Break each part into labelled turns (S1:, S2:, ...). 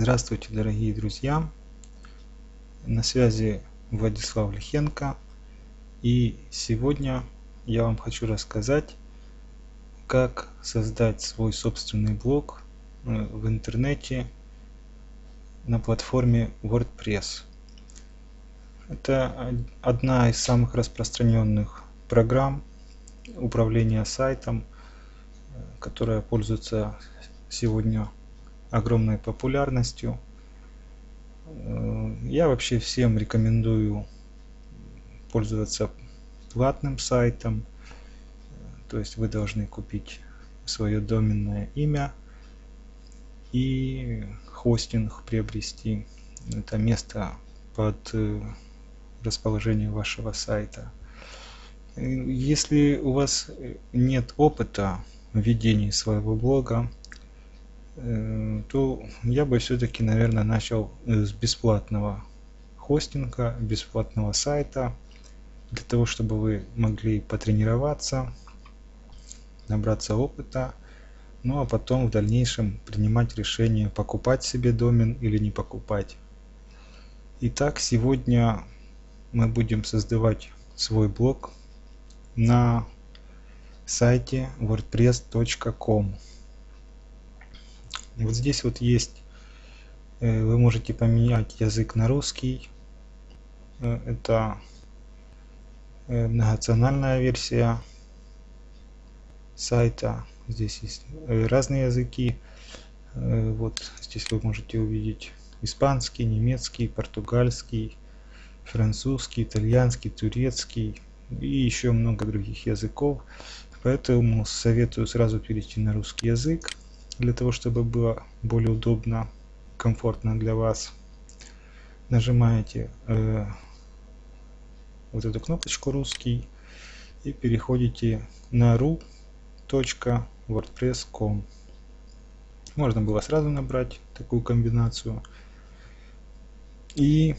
S1: Здравствуйте, дорогие друзья! На связи Владислав Лихенко. И сегодня я вам хочу рассказать, как создать свой собственный блог э, в интернете на платформе WordPress. Это одна из самых распространенных программ управления сайтом, э, которая пользуется сегодня огромной популярностью. Э, я вообще всем рекомендую пользоваться платным сайтом. То есть вы должны купить свое доменное имя и хостинг приобрести. Это место под э, расположение вашего сайта. Если у вас нет опыта ведения своего блога, э, то я бы все-таки, наверное, начал с бесплатного хостинга, бесплатного сайта, для того, чтобы вы могли потренироваться, набраться опыта, ну а потом в дальнейшем принимать решение, покупать себе домен или не покупать. Итак, сегодня мы будем создавать свой блог на сайте wordpress.com. Вот здесь вот есть, э, вы можете поменять язык на русский. Э, это э, многонациональная версия сайта. Здесь есть разные языки. Вот здесь вы можете увидеть испанский, немецкий, португальский, французский, итальянский, турецкий, и еще много других языков. Поэтому советую сразу перейти на русский язык, для того, чтобы было более удобно, комфортно для вас. Нажимаете э, вот эту кнопочку русский и переходите на ru.wordpress.com. Можно было сразу набрать такую комбинацию. И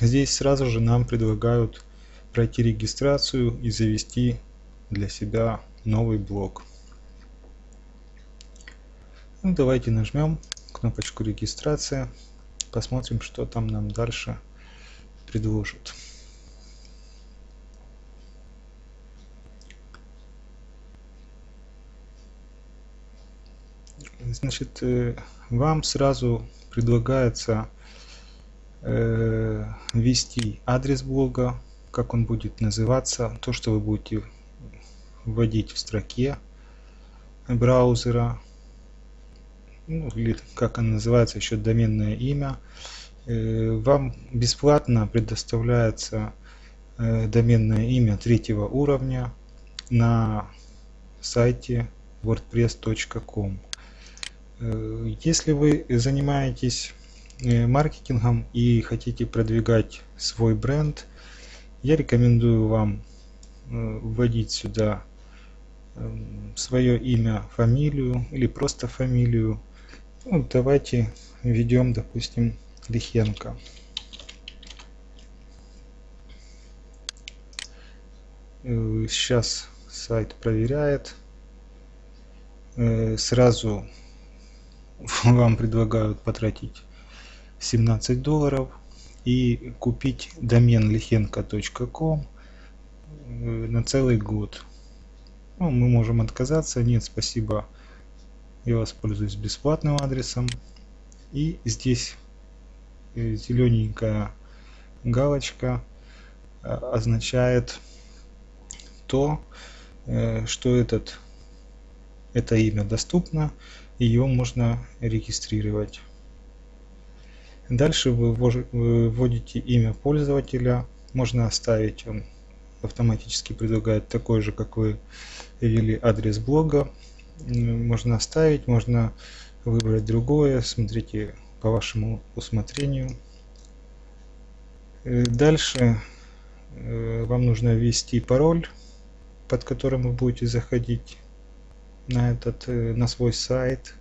S1: здесь сразу же нам предлагают пройти регистрацию и завести для себя новый блог. Ну, давайте нажмем кнопочку регистрация, посмотрим, что там нам дальше предложат. Значит, э, вам сразу предлагается э, ввести адрес блога, как он будет называться, то, что вы будете вводить в строке браузера, ну, или как оно называется, еще доменное имя. Э, вам бесплатно предоставляется э, доменное имя третьего уровня на сайте wordpress.com. Э, если вы занимаетесь маркетингом и хотите продвигать свой бренд, я рекомендую вам вводить сюда эм, свое имя, фамилию или просто фамилию. Ну, давайте введем, допустим, Лихенко. Э, сейчас сайт проверяет. Э, сразу вам предлагают потратить 17 долларов и купить домен lichenko.com э, на целый год. Ну, мы можем отказаться. Нет, спасибо. Я воспользуюсь бесплатным адресом. И здесь э, зелененькая галочка э, означает то, что этот, это имя доступно, ее можно регистрировать. Дальше вы вводите имя пользователя. Можно оставить, он автоматически предлагает такой же, как вы ввели адрес блога. Можно оставить, можно выбрать другое. Смотрите по вашему усмотрению. Э, дальше э, вам нужно ввести пароль, под которым вы будете заходить на, этот, э, на свой сайт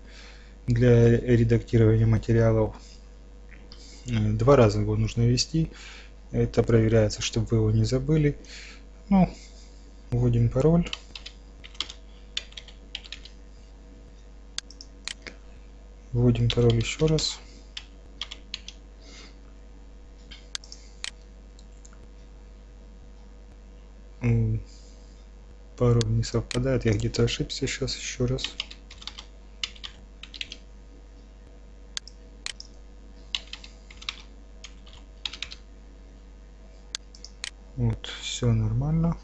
S1: для редактирования материалов. Два раза его нужно ввести это проверяется чтобы вы его не забыли ну вводим пароль Вводим пароль еще раз. Пароль не совпадает, я где-то ошибся сейчас еще раз. Вот, все нормально.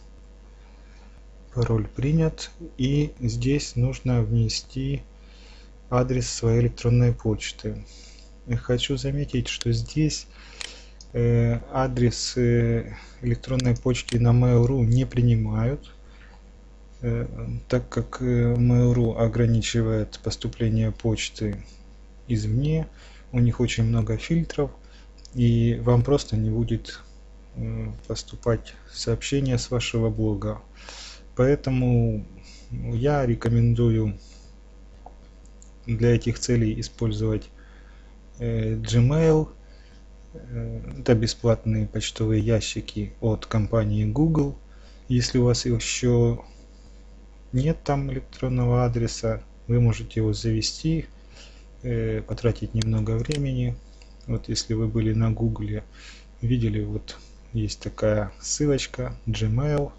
S1: Пароль принят. И здесь нужно внести адрес своей электронной почты. Хочу заметить, что здесь э, адрес э, электронной почты на Mail.ru не принимают, э, так как э, Mail.ru ограничивает поступление почты извне, у них очень много фильтров, и вам просто не будет поступать сообщения с вашего блога. Поэтому я рекомендую для этих целей использовать э, Gmail. Э, это бесплатные почтовые ящики от компании Google. Если у вас еще нет там электронного адреса, вы можете его завести, э, потратить немного времени. Вот если вы были на Google, видели, вот есть такая ссылочка Gmail.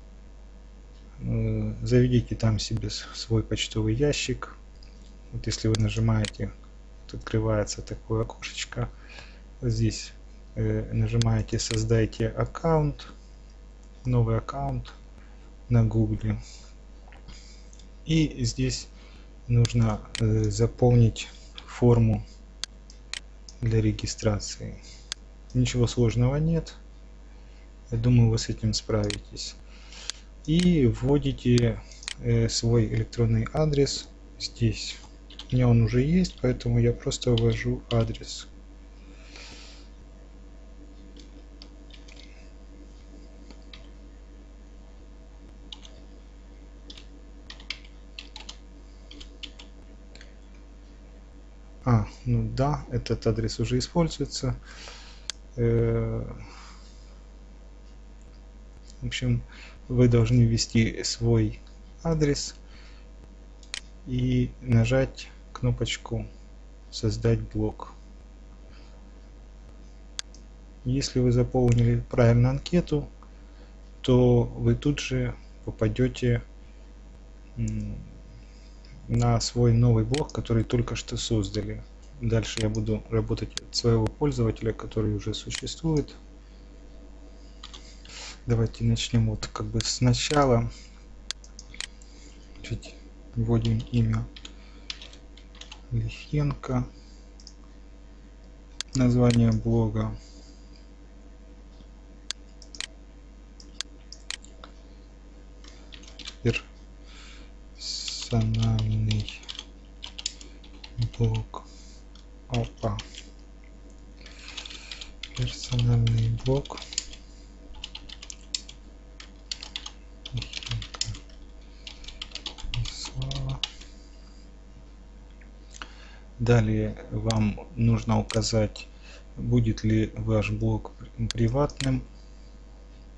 S1: Заведите там себе свой почтовый ящик, вот если вы нажимаете открывается такое окошечко здесь э, нажимаете создайте аккаунт новый аккаунт на гугле. И здесь нужно э, заполнить форму для регистрации. Ничего сложного нет. Я думаю вы с этим справитесь. И вводите э, свой электронный адрес здесь у меня он уже есть, поэтому я просто ввожу адрес. А, ну да, этот адрес уже используется. Э, в общем, вы должны ввести свой адрес и нажать кнопочку создать блок если вы заполнили правильно анкету то вы тут же попадете на свой новый блок который только что создали. Дальше я буду работать от своего пользователя который уже существует. Давайте начнем вот как бы сначала чуть вводим имя Лихенко. Название блога. Персональный блог. Опа. Персональный блог. Далее вам нужно указать, будет ли ваш блог приватным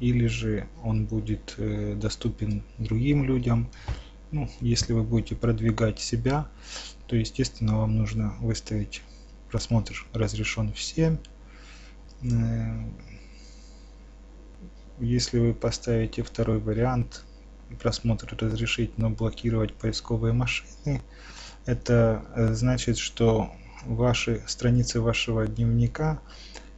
S1: или же он будет э, доступен другим людям. Ну, если вы будете продвигать себя, то естественно вам нужно выставить просмотр разрешен всем. Э, если вы поставите второй вариант, просмотр разрешить, но блокировать поисковые машины, это э, значит, что ваши страницы вашего дневника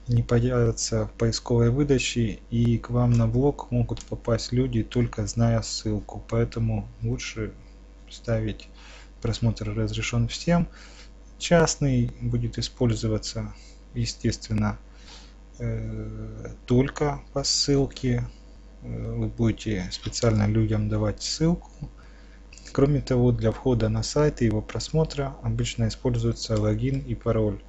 S1: не появятся в поисковой выдаче и к вам на блог могут попасть люди только зная ссылку. Поэтому лучше ставить просмотр разрешен всем. Частный будет использоваться естественно э, только по ссылке. Э, вы будете специально людям давать ссылку Кроме того, для входа на сайт и его просмотра обычно используется логин и пароль.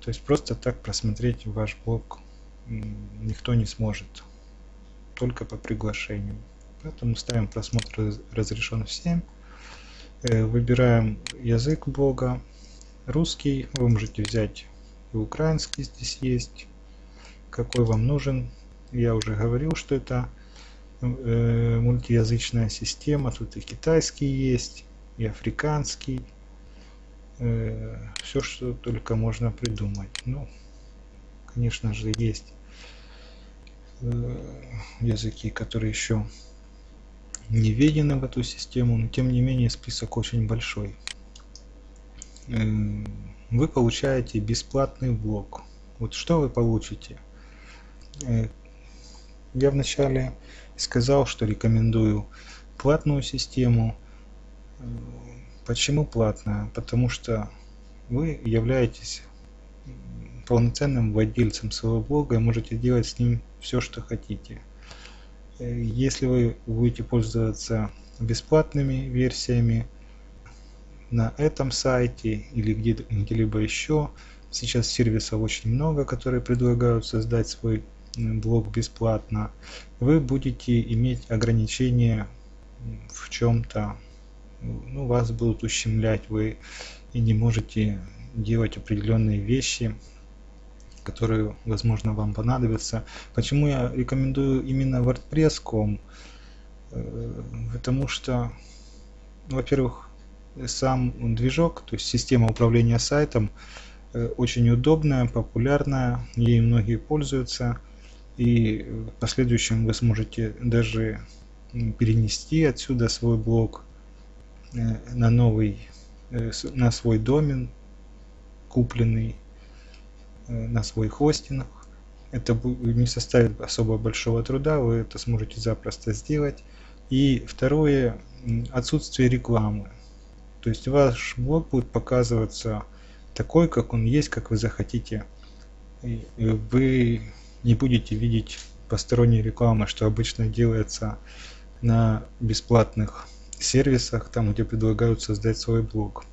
S1: То есть просто так просмотреть ваш блог никто не сможет, только по приглашению. Поэтому ставим просмотр разрешен всем. Э, выбираем язык блога. Русский, вы можете взять и украинский здесь есть. Какой вам нужен. Я уже говорил, что это э, мультиязычная система. Тут и китайский есть, и африканский, э, все, что только можно придумать. Ну, конечно же, есть э, языки, которые еще не введены в эту систему, но тем не менее список очень большой. Э, вы получаете бесплатный блок. Вот что вы получите? Э, я вначале сказал, что рекомендую платную систему. Почему платная? Потому что вы являетесь полноценным владельцем своего блога и можете делать с ним все, что хотите. Если вы будете пользоваться бесплатными версиями на этом сайте или где-либо еще, сейчас сервисов очень много, которые предлагают создать свой блог бесплатно, вы будете иметь ограничения в чем-то, ну, вас будут ущемлять, вы и не можете делать определенные вещи, которые, возможно, вам понадобятся. Почему я рекомендую именно WordPress.com? Э, потому что, во-первых, сам движок, то есть система управления сайтом, э, очень удобная, популярная, ей многие пользуются и в последующем вы сможете даже перенести отсюда свой блог э, на новый э, на свой домен купленный э, на свой хостинг. Это не составит особо большого труда вы это сможете запросто сделать. И второе отсутствие рекламы. То есть ваш блог будет показываться такой как он есть как вы захотите. Вы не будете видеть посторонней рекламы, что обычно делается на бесплатных сервисах, там где предлагают создать свой блог.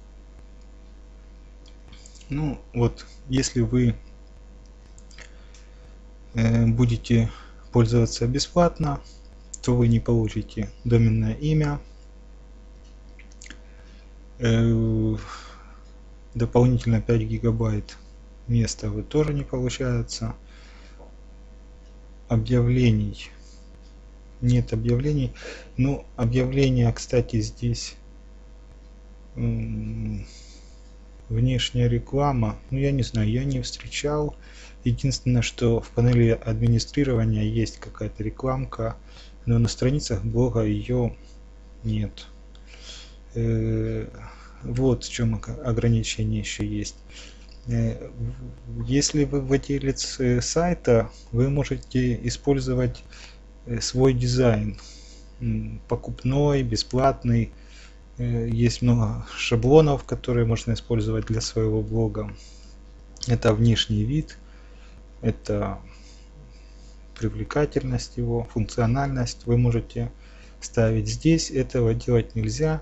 S1: Ну вот, если вы э, будете пользоваться бесплатно, то вы не получите доменное имя, э, дополнительно 5 гигабайт места вы тоже не получается объявлений. Нет объявлений. Ну объявления кстати здесь внешняя реклама. Ну я не знаю я не встречал. Единственное что в панели администрирования есть какая-то рекламка но на страницах блога ее нет. Э, вот в чем ограничение еще есть если вы владелец э, сайта, вы можете использовать э, свой дизайн. Покупной, бесплатный. Есть много шаблонов, которые можно использовать для своего блога. Это внешний вид, это привлекательность его, функциональность вы можете ставить здесь. Этого делать нельзя.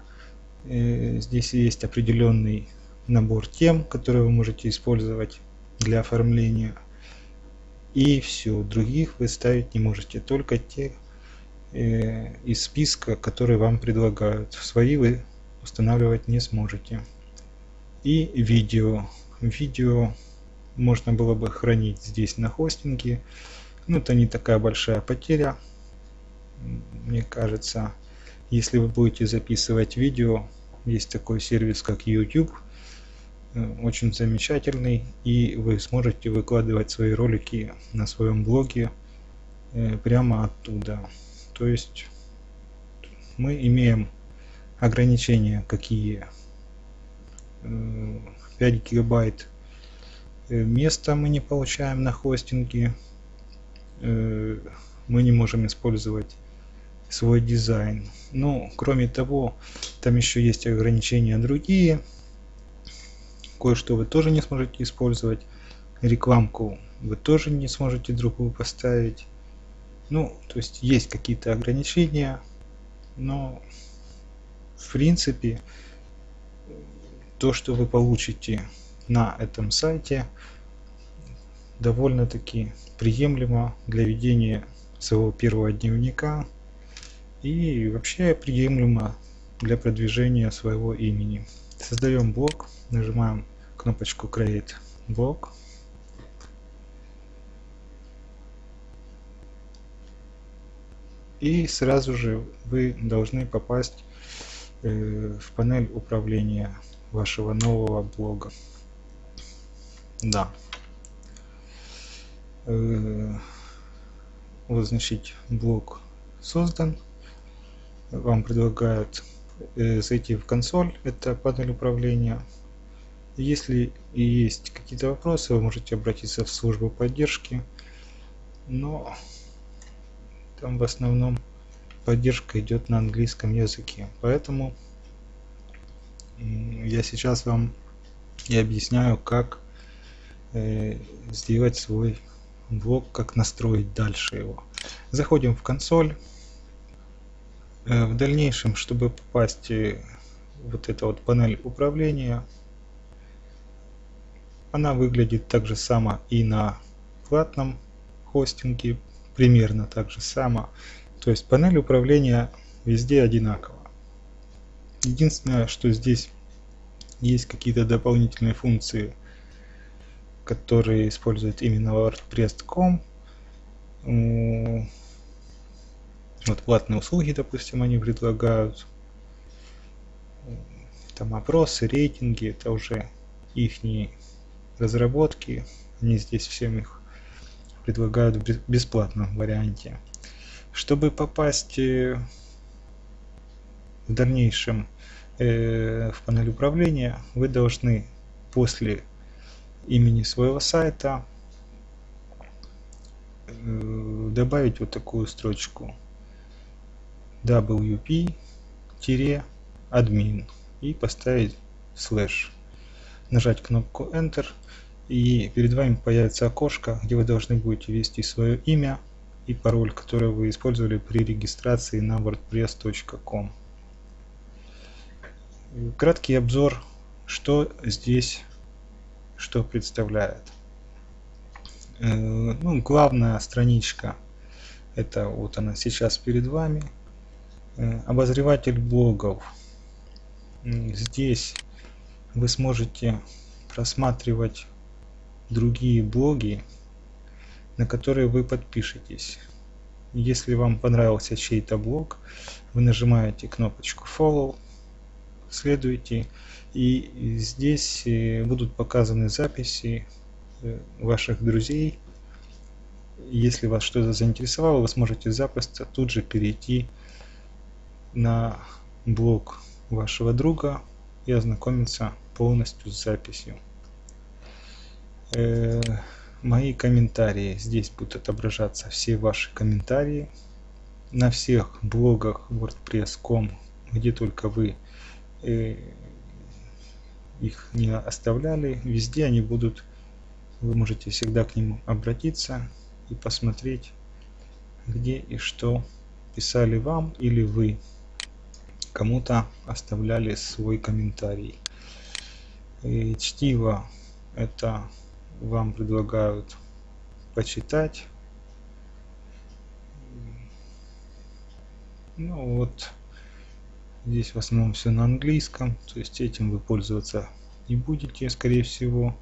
S1: Здесь есть определенный набор тем, которые вы можете использовать для оформления. И все, других вы ставить не можете, только те э, из списка, которые вам предлагают. Свои вы устанавливать не сможете. И видео. Видео можно было бы хранить здесь на хостинге. Ну, это не такая большая потеря, мне кажется. Если вы будете записывать видео, есть такой сервис, как YouTube – очень замечательный и вы сможете выкладывать свои ролики на своем блоге э, прямо оттуда. То есть мы имеем ограничения какие 5 э, гигабайт места мы не получаем на хостинге мы не можем использовать свой дизайн. Но кроме того там еще есть ограничения другие кое-что вы тоже не сможете использовать рекламку вы тоже не сможете другую поставить ну то есть есть какие-то ограничения но в принципе то что вы получите на этом сайте довольно-таки приемлемо для ведения своего первого дневника и вообще приемлемо для продвижения своего имени. Создаем блог, нажимаем кнопочку create blog и сразу же вы должны попасть э, в панель управления вашего нового блога. Да. Э, вот, значит, блог создан. Вам предлагают э, зайти в консоль, это панель управления. Если есть какие-то вопросы, вы можете обратиться в службу поддержки. Но там в основном поддержка идет на английском языке. Поэтому я сейчас вам и объясняю, как э, сделать свой блок, как настроить дальше его. Заходим в консоль. Э, в дальнейшем, чтобы попасть в вот эту вот панель управления, она выглядит так же само и на платном хостинге, примерно так же само. То есть панель управления везде одинакова. Единственное, что здесь есть какие-то дополнительные функции, которые используют именно WordPress.com. Вот платные услуги, допустим, они предлагают. Там опросы, рейтинги, это уже их разработки. Они здесь всем их предлагают в бесплатном варианте. Чтобы попасть э, в дальнейшем э, в панель управления, вы должны после имени своего сайта э, добавить вот такую строчку wp-admin и поставить слэш. Нажать кнопку Enter и перед вами появится окошко, где вы должны будете ввести свое имя и пароль, который вы использовали при регистрации на wordpress.com. Краткий обзор, что здесь, что представляет. Э, ну, главная страничка, это вот она сейчас перед вами. Э, обозреватель блогов. Здесь вы сможете просматривать другие блоги, на которые вы подпишетесь. Если вам понравился чей-то блог, вы нажимаете кнопочку Follow, следуйте, и здесь э, будут показаны записи э, ваших друзей. Если вас что-то заинтересовало, вы сможете запросто тут же перейти на блог вашего друга и ознакомиться полностью с записью. Э, мои комментарии. Здесь будут отображаться все ваши комментарии на всех блогах WordPress.com, где только вы э, их не оставляли. Везде они будут, вы можете всегда к ним обратиться и посмотреть, где и что писали вам или вы кому-то оставляли свой комментарий. И чтиво это вам предлагают почитать. Ну вот, здесь в основном все на английском, то есть этим вы пользоваться не будете, скорее всего.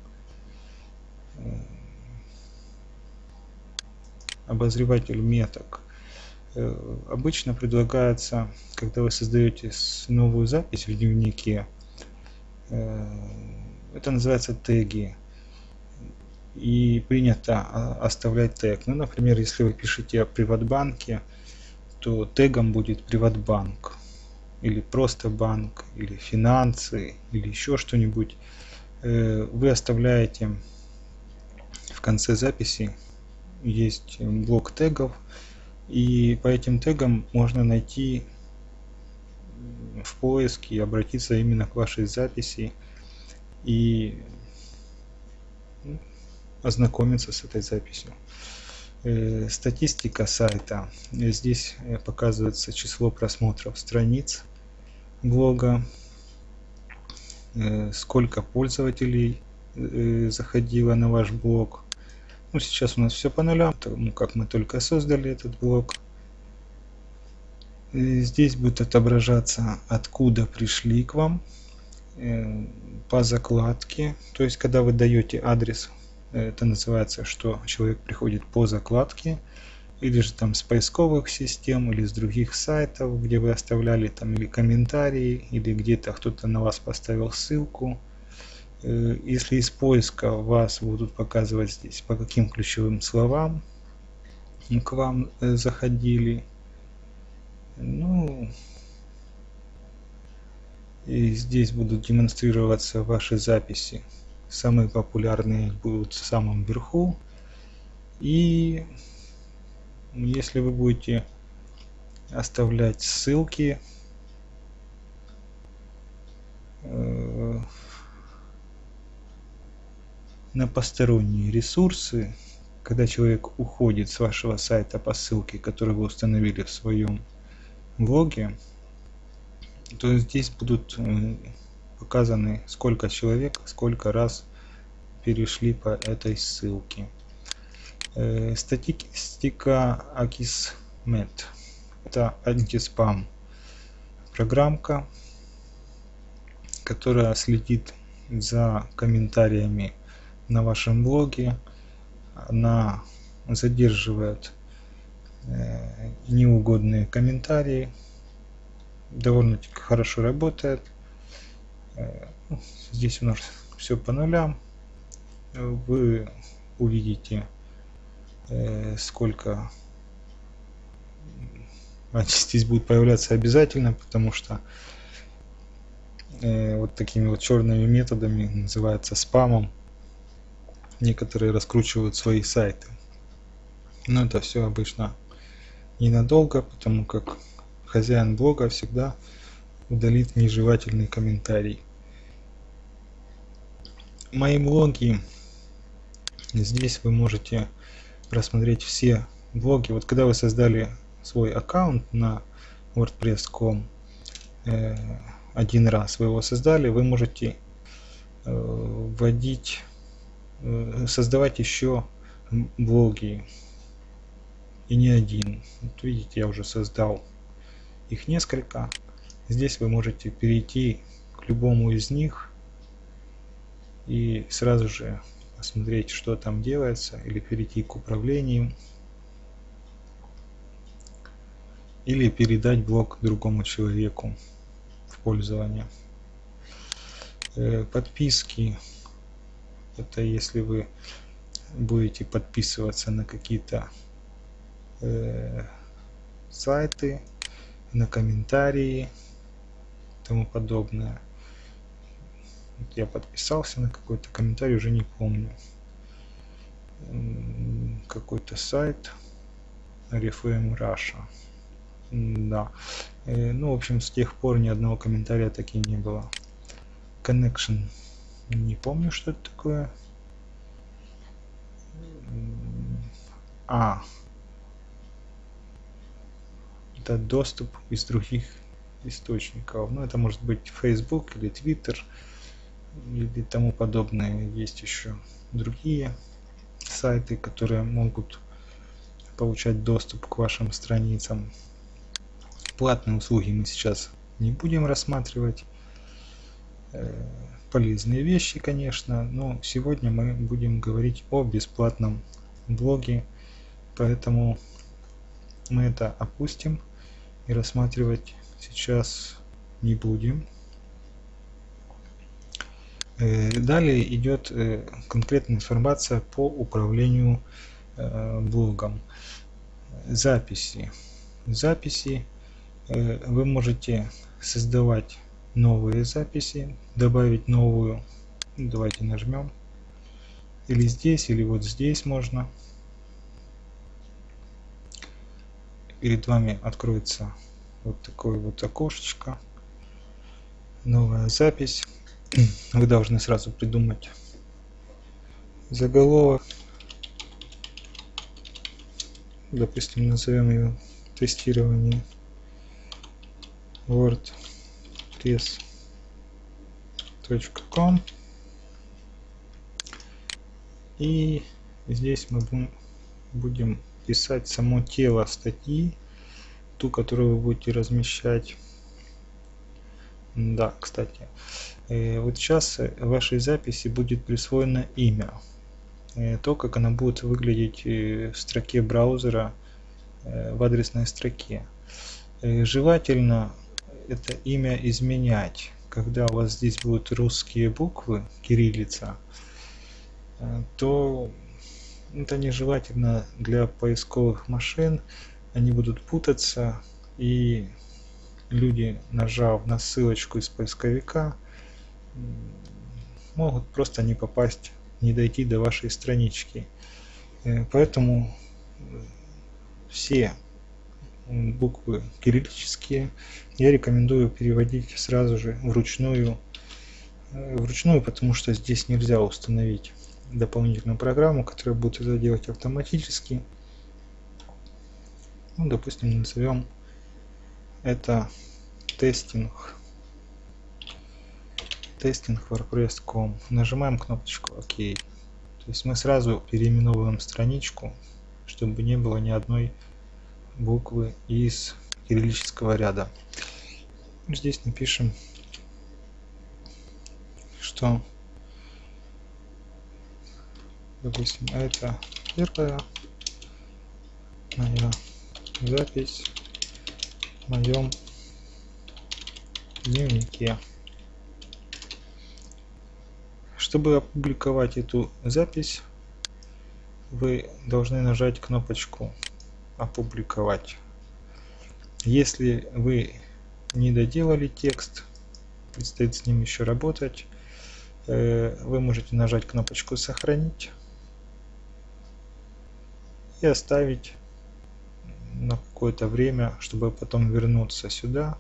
S1: Обозреватель меток. Э, обычно предлагается, когда вы создаете новую запись в дневнике, это называется теги и принято а, оставлять тег. Ну, например, если вы пишете о приватбанке, то тегом будет приватбанк или просто банк, или финансы, или еще что-нибудь. Э, вы оставляете в конце записи есть блок тегов, и по этим тегам можно найти в поиске обратиться именно к вашей записи и ознакомиться с этой записью. Э, статистика сайта. Здесь э, показывается число просмотров страниц блога, э, сколько пользователей заходило на ваш блог. Ну, сейчас у нас все по нулям, потому как мы только создали этот блог. Здесь будет отображаться, откуда пришли к вам по закладке. То есть, когда вы даете адрес это называется, что человек приходит по закладке. или же там с поисковых систем, или с других сайтов, где вы оставляли там или комментарии, или где-то кто-то на вас поставил ссылку. Э, если из поиска вас будут показывать здесь, по каким ключевым словам к вам э, заходили, ну, и здесь будут демонстрироваться ваши записи. Самые популярные будут в самом верху. И если вы будете оставлять ссылки э, на посторонние ресурсы, когда человек уходит с вашего сайта по ссылке, которую вы установили в своем блоге, то здесь будут э, показаны сколько человек, сколько раз перешли по этой ссылке. Э, статистика Akismet. Это антиспам программка, которая следит за комментариями на вашем блоге. Она задерживает неугодные комментарии. Довольно-таки хорошо работает. Э, здесь у нас все по нулям. Вы увидите Э, сколько здесь будут появляться обязательно, потому что э, вот такими вот черными методами называется спамом. Некоторые раскручивают свои сайты. Но это все обычно ненадолго, потому как хозяин блога всегда удалит нежелательный комментарий. Мои блоги здесь вы можете просмотреть все блоги. Вот когда вы создали свой аккаунт на wordpress.com э, один раз вы его создали, вы можете э, вводить, э, создавать еще блоги. И не один. Вот видите, я уже создал их несколько. Здесь вы можете перейти к любому из них и сразу же посмотреть, что там делается, или перейти к управлению, или передать блок другому человеку в пользование. Э, подписки. Это если вы будете подписываться на какие-то э, сайты, на комментарии и тому подобное я подписался на какой-то комментарий, уже не помню. Какой-то сайт. Reflame Russia. Да. Э, ну, в общем, с тех пор ни одного комментария таки не было. Connection. Не помню, что это такое. А. Это доступ из других источников. Ну, это может быть Facebook или Twitter и тому подобное. Есть еще другие сайты, которые могут получать доступ к вашим страницам. Платные услуги мы сейчас не будем рассматривать. Э, полезные вещи, конечно, но сегодня мы будем говорить о бесплатном блоге, поэтому мы это опустим и рассматривать сейчас не будем. Э, далее идет э, конкретная информация по управлению э, блогом. Записи. Записи вы можете создавать новые записи, добавить новую. Давайте нажмем. Или здесь, или вот здесь можно. Перед вами откроется вот такое вот окошечко. Новая запись вы должны сразу придумать заголовок допустим назовем его тестирование wordpress.com и здесь мы будем писать само тело статьи ту которую вы будете размещать да кстати Э, вот сейчас вашей записи будет присвоено имя. Э, то, как она будет выглядеть э, в строке браузера, в адресной строке. Желательно это имя изменять. Когда у вас здесь будут русские буквы, кириллица, то это нежелательно для поисковых машин. Они будут путаться и люди, нажав на ссылочку из поисковика, могут просто не попасть, не дойти до вашей странички. Э, поэтому все буквы кириллические я рекомендую переводить сразу же вручную. Э, вручную, потому что здесь нельзя установить дополнительную программу, которая будет это делать автоматически. Ну, допустим, назовем это тестинг. Тестинг wordpress.com нажимаем кнопочку ок то есть мы сразу переименовываем страничку чтобы не было ни одной буквы из кириллического ряда. Здесь напишем что допустим это первая моя запись в моем дневнике. Чтобы опубликовать эту запись, вы должны нажать кнопочку «Опубликовать». Если вы не доделали текст, предстоит с ним еще работать, э, вы можете нажать кнопочку «Сохранить» и оставить на какое-то время, чтобы потом вернуться сюда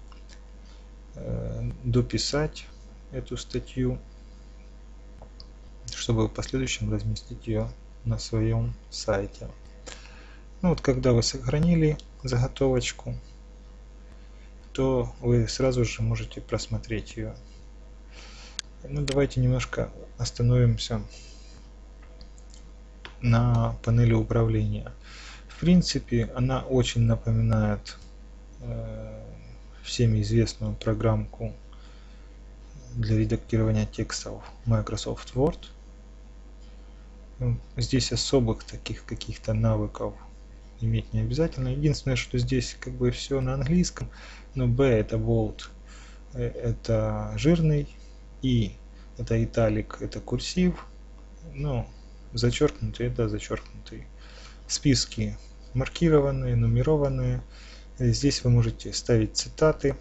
S1: Э, дописать эту статью, чтобы в последующем разместить ее на своем сайте. Ну вот когда вы сохранили заготовочку, то вы сразу же можете просмотреть ее. Ну давайте немножко остановимся на панели управления. В принципе, она очень напоминает э, всеми известную программку для редактирования текстов Microsoft Word. Ну, здесь особых таких каких-то навыков иметь не обязательно. Единственное, что здесь как бы все на английском, но B это bold, э, это жирный, и это италик, это курсив, ну, зачеркнутый, это зачеркнутый. Списки маркированные, нумерованные, Здесь вы можете ставить цитаты.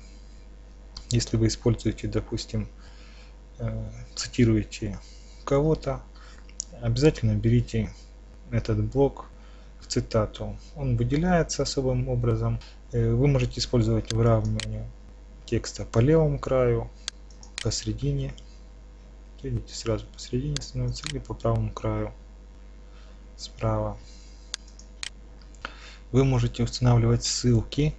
S1: Если вы используете, допустим, э, цитируете кого-то, обязательно берите этот блок в цитату. Он выделяется особым образом. Э, вы можете использовать выравнивание текста по левому краю, посередине. Видите, сразу посередине становится или по правому краю справа. Вы можете устанавливать ссылки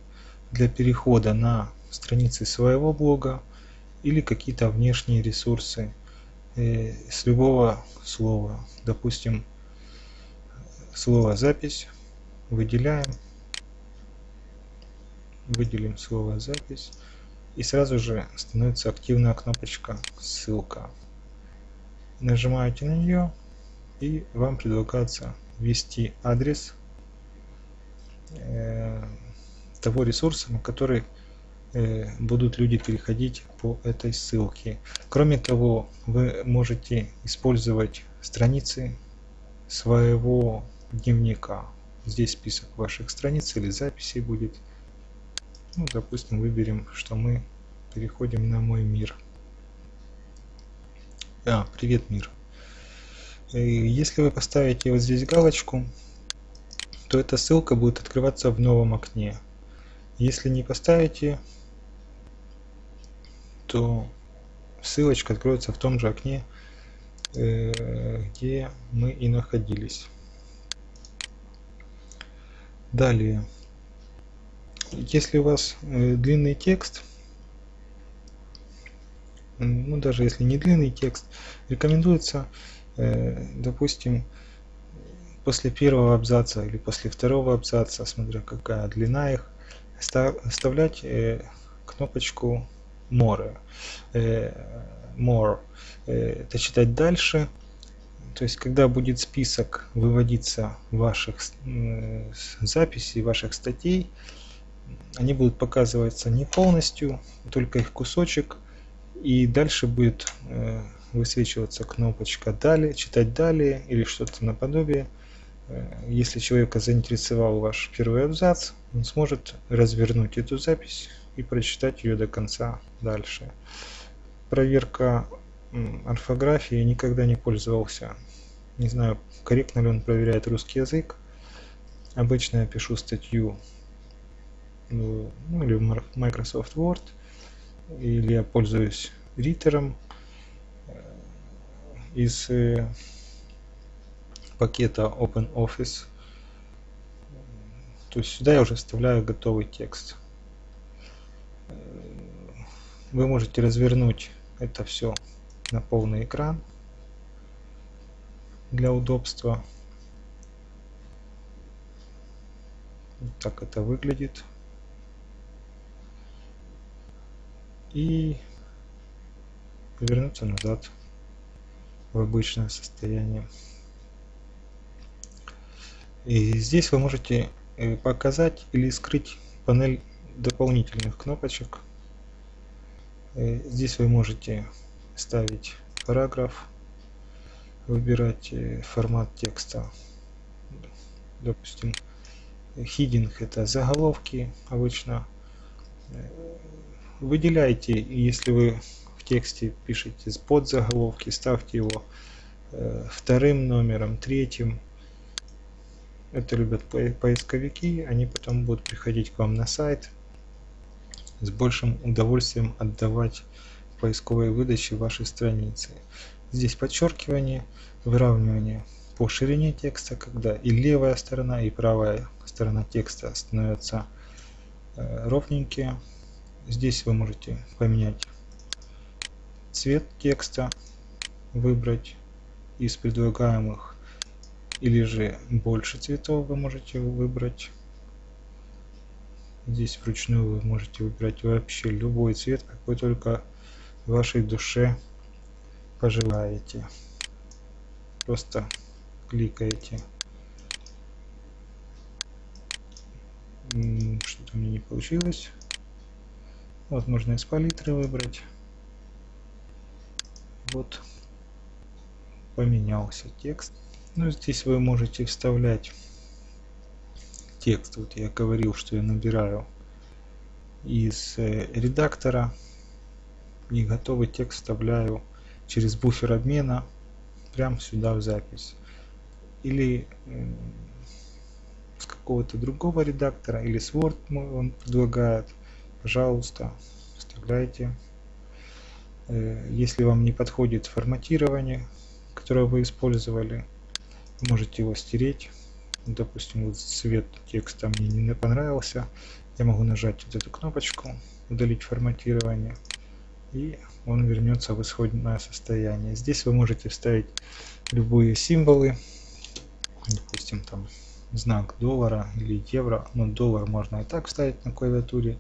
S1: для перехода на страницы своего блога или какие-то внешние ресурсы э, с любого слова. Допустим, слово запись выделяем, выделим слово запись и сразу же становится активная кнопочка ссылка. Нажимаете на нее и вам предлагается ввести адрес Э, того ресурса, на который э, будут люди переходить по этой ссылке. Кроме того, вы можете использовать страницы своего дневника. Здесь список ваших страниц или записей будет. Ну, допустим, выберем, что мы переходим на мой мир. А, привет, мир. Э, если вы поставите вот здесь галочку, то эта ссылка будет открываться в новом окне. Если не поставите, то ссылочка откроется в том же окне, э, где мы и находились. Далее, если у вас э, длинный текст, ну даже если не длинный текст, рекомендуется, допустим, после первого абзаца или после второго абзаца, смотря какая длина их, вставлять э, кнопочку more. Э, more. Э, это читать дальше. то есть когда будет список выводиться ваших э, записей, ваших статей, они будут показываться не полностью, только их кусочек, и дальше будет э, высвечиваться кнопочка «Далее», «Читать далее» или что-то наподобие. Э, если человека заинтересовал ваш первый абзац, он сможет развернуть эту запись и прочитать ее до конца дальше. Проверка орфографии я никогда не пользовался. Не знаю, корректно ли он проверяет русский язык. Обычно я пишу статью ну, или в Microsoft Word, или я пользуюсь ритером из э, пакета OpenOffice. То есть сюда я уже вставляю готовый текст. Вы можете развернуть это все на полный экран для удобства. Вот так это выглядит. И повернуться назад в обычное состояние. И здесь вы можете э, показать или скрыть панель дополнительных кнопочек. Э, здесь вы можете ставить параграф, выбирать э, формат текста. Допустим, heading это заголовки обычно. Выделяйте, если вы тексте пишете под заголовки, ставьте его вторым номером, третьим, это любят поисковики, они потом будут приходить к вам на сайт с большим удовольствием отдавать поисковой выдаче вашей страницы. Здесь подчеркивание, выравнивание по ширине текста, когда и левая сторона, и правая сторона текста становятся э, ровненькие. Здесь вы можете поменять цвет текста, выбрать из предлагаемых или же больше цветов вы можете выбрать. Здесь вручную вы можете выбирать вообще любой цвет какой только вашей душе пожелаете. Просто кликаете что-то мне не получилось. Вот можно из палитры выбрать вот поменялся текст ну, здесь вы можете вставлять текст. Вот я говорил, что я набираю из э, редактора и готовый текст вставляю через буфер обмена прямо сюда в запись. Или с какого-то другого редактора, или с Word он предлагает, пожалуйста, вставляйте. Э, если вам не подходит форматирование, которое вы использовали, можете его стереть. Допустим вот цвет текста мне не понравился. Я могу нажать вот эту кнопочку удалить форматирование и он вернется в исходное состояние. Здесь вы можете вставить любые символы допустим там знак доллара или евро. Но ну, доллар можно и так вставить на клавиатуре.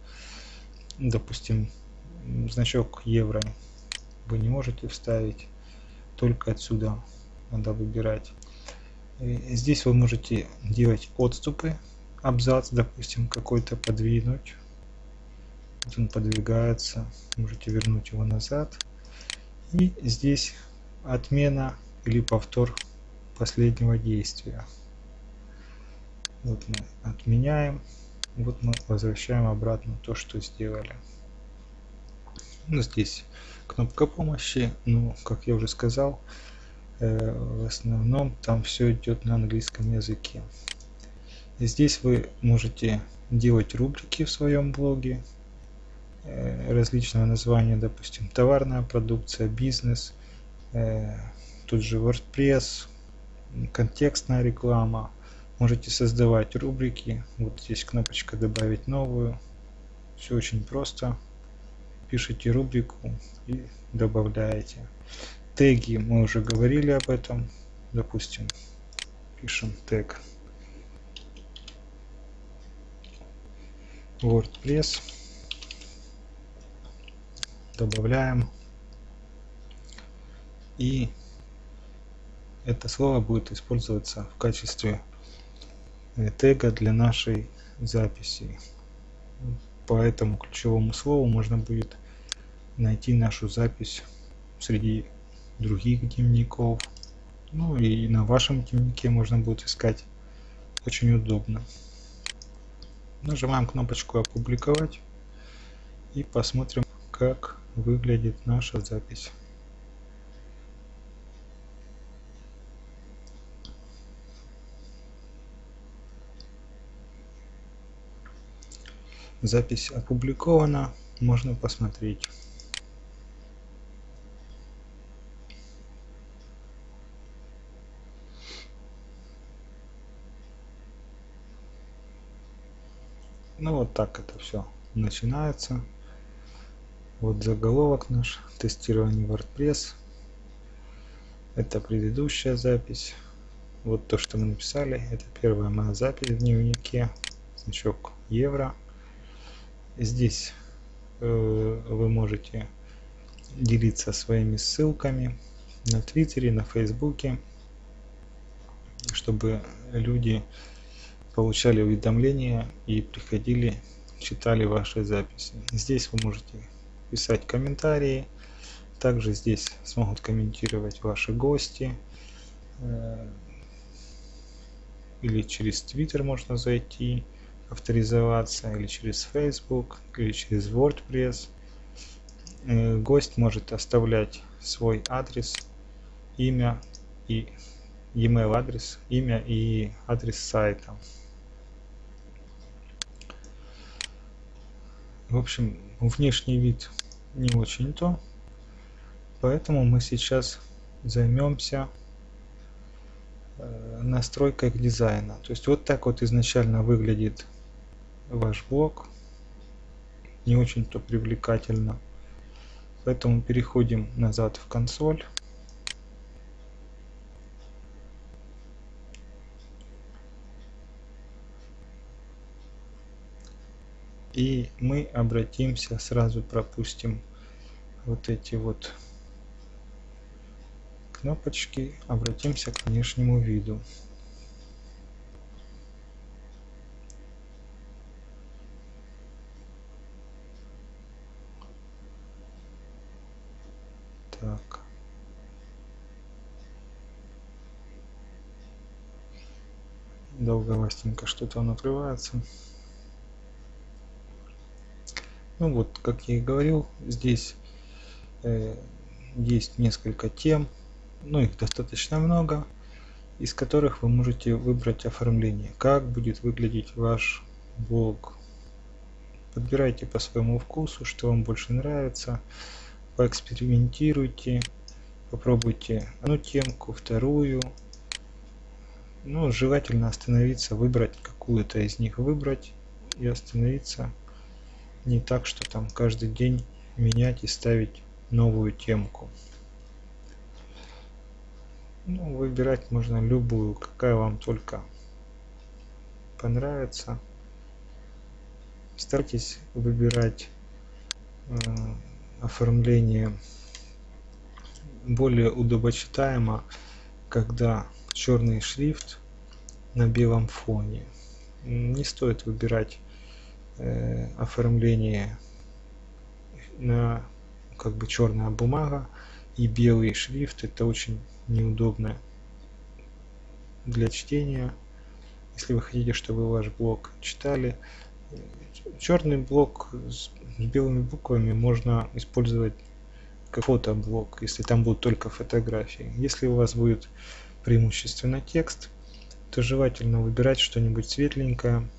S1: Допустим значок евро вы не можете вставить только отсюда надо выбирать Здесь вы можете делать отступы, абзац, допустим, какой-то подвинуть. Вот он подвигается, можете вернуть его назад. И здесь отмена или повтор последнего действия. Вот мы отменяем, вот мы возвращаем обратно то, что сделали. Ну, здесь кнопка помощи, ну, как я уже сказал, Э, в основном там все идет на английском языке. Здесь вы можете делать рубрики в своем блоге э, различного названия, допустим, товарная продукция, бизнес, э, тут же WordPress, контекстная реклама. Можете создавать рубрики. Вот здесь кнопочка «Добавить новую». Все очень просто. Пишите рубрику и добавляете. Теги мы уже говорили об этом. Допустим пишем тег. Wordpress. Добавляем. И это слово будет использоваться в качестве тега для нашей записи. По этому ключевому слову можно будет найти нашу запись среди других дневников. Ну и на вашем дневнике можно будет искать очень удобно. Нажимаем кнопочку опубликовать и посмотрим как выглядит наша запись. Запись опубликована, можно посмотреть. Ну вот так это все начинается. Вот заголовок наш, тестирование WordPress. Это предыдущая запись. Вот то, что мы написали, это первая моя запись в дневнике. Значок евро. Здесь э, вы можете делиться своими ссылками на Твиттере, на Фейсбуке, чтобы люди получали уведомления и приходили, читали ваши записи. Здесь вы можете писать комментарии, также здесь смогут комментировать ваши гости, э, или через Twitter можно зайти, авторизоваться или через Facebook, или через WordPress. Э, гость может оставлять свой адрес, имя и e-mail адрес, имя и адрес сайта. В общем, внешний вид не очень то, поэтому мы сейчас займемся э, настройкой дизайна. То есть вот так вот изначально выглядит ваш блок не очень-то привлекательно. Поэтому переходим назад в консоль. И мы обратимся, сразу пропустим вот эти вот кнопочки, обратимся к внешнему виду. Так. Долговастенько что-то он открывается. Ну вот, как я и говорил, здесь э, есть несколько тем, ну их достаточно много, из которых вы можете выбрать оформление, как будет выглядеть ваш блог. Подбирайте по своему вкусу, что вам больше нравится поэкспериментируйте, попробуйте одну темку, вторую. Ну, желательно остановиться, выбрать какую-то из них выбрать и остановиться. Не так, что там каждый день менять и ставить новую темку. Ну, выбирать можно любую, какая вам только понравится. Старайтесь выбирать э, оформление более удобочитаемо, когда черный шрифт на белом фоне. Не стоит выбирать э, оформление на как бы черная бумага и белый шрифт. Это очень неудобно для чтения. Если вы хотите, чтобы ваш блог читали, черный блок с белыми буквами можно использовать как фотоблок, если там будут только фотографии. Если у вас будет преимущественно текст, то желательно выбирать что-нибудь светленькое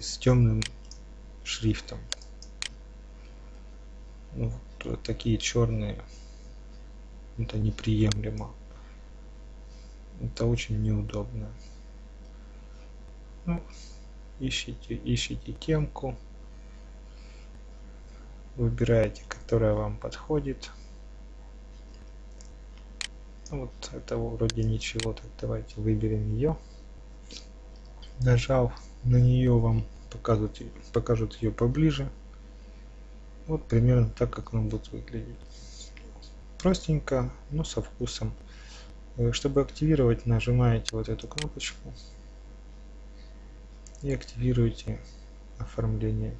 S1: с темным шрифтом. Вот такие черные это неприемлемо. Это очень неудобно. Ну, ищите, ищите темку, выбираете, которая вам подходит. Ну, вот это вроде ничего, так давайте выберем ее. Нажав на нее вам покажут, покажут ее поближе. Вот примерно так, как она будет выглядеть. простенько, но со вкусом. Э, чтобы активировать, нажимаете вот эту кнопочку и активируете оформление.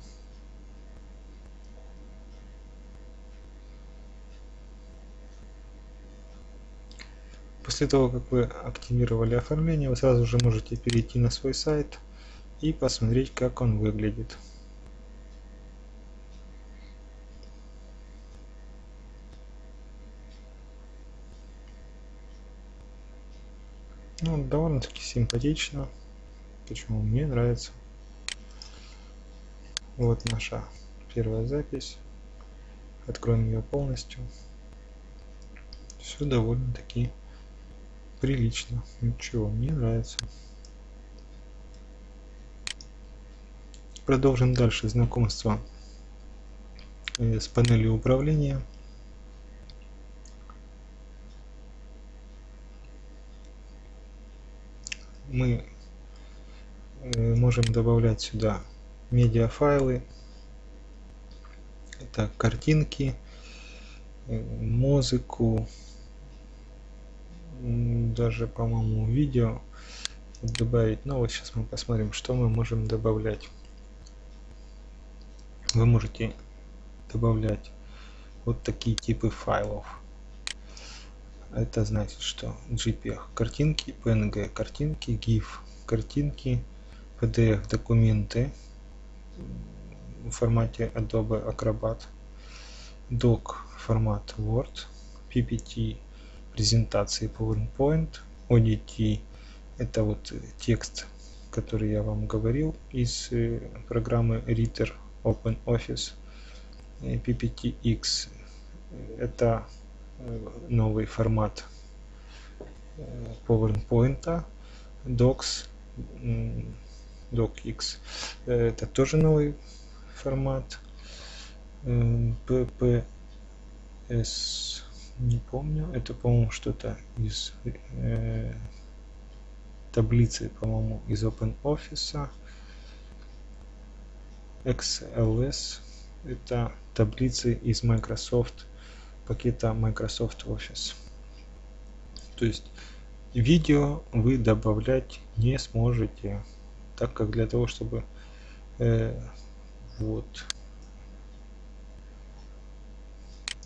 S1: После того, как вы активировали оформление, вы сразу же можете перейти на свой сайт и посмотреть, как он выглядит. Ну, довольно-таки симпатично. Почему мне нравится. Вот наша первая запись. Откроем ее полностью. Все довольно-таки прилично. Ничего, мне нравится. Продолжим дальше знакомство э, с панелью управления. Мы э, можем добавлять сюда медиафайлы. Это картинки, э, музыку, даже, по-моему, видео добавить. Ну вот сейчас мы посмотрим, что мы можем добавлять. Вы можете добавлять вот такие типы файлов. Это значит, что JPEG картинки, PNG картинки, GIF картинки, PDF документы в формате Adobe Acrobat, doc формат Word, PPT презентации PowerPoint, ODT это вот текст, который я вам говорил из э, программы Reader OpenOffice, PPTX это э, новый формат э, PowerPoint, Docs, DocX это тоже новый формат, PPS не помню. Это, по-моему, что-то из э, таблицы, по-моему, из OpenOffice. XLS это таблицы из Microsoft, пакета Microsoft Office. То есть видео вы добавлять не сможете, так как для того, чтобы э, вот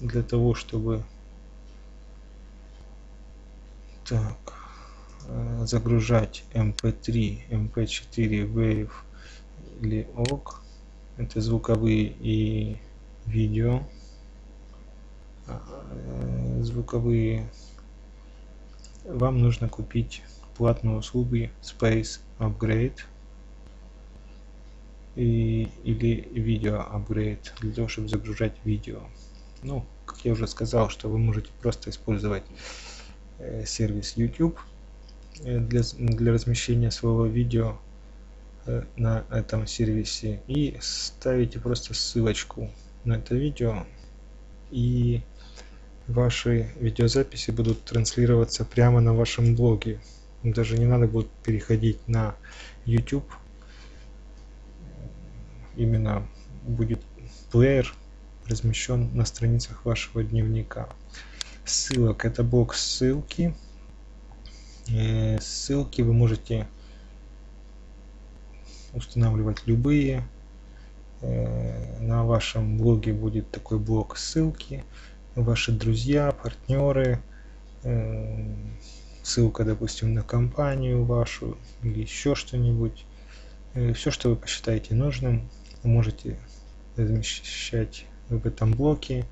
S1: для того, чтобы так э, загружать mp3 mp4 wave или OG это звуковые и видео. Э, звуковые. Вам нужно купить платную услугу Space Upgrade и, или видео Upgrade для того, чтобы загружать видео. Ну, как я уже сказал, что вы можете просто использовать Э, сервис YouTube э, для, для размещения своего видео на этом сервисе и ставите просто ссылочку на это видео. И ваши видеозаписи будут транслироваться прямо на вашем блоге. Даже не надо будет переходить на YouTube. Именно будет плеер размещен на страницах вашего дневника. Ссылок это блок ссылки. Э, ссылки вы можете устанавливать любые. Э, на вашем блоге будет такой блок ссылки. Ваши друзья партнеры э, ссылка допустим на компанию вашу или еще что-нибудь. Все что вы посчитаете нужным можете размещать в этом блоке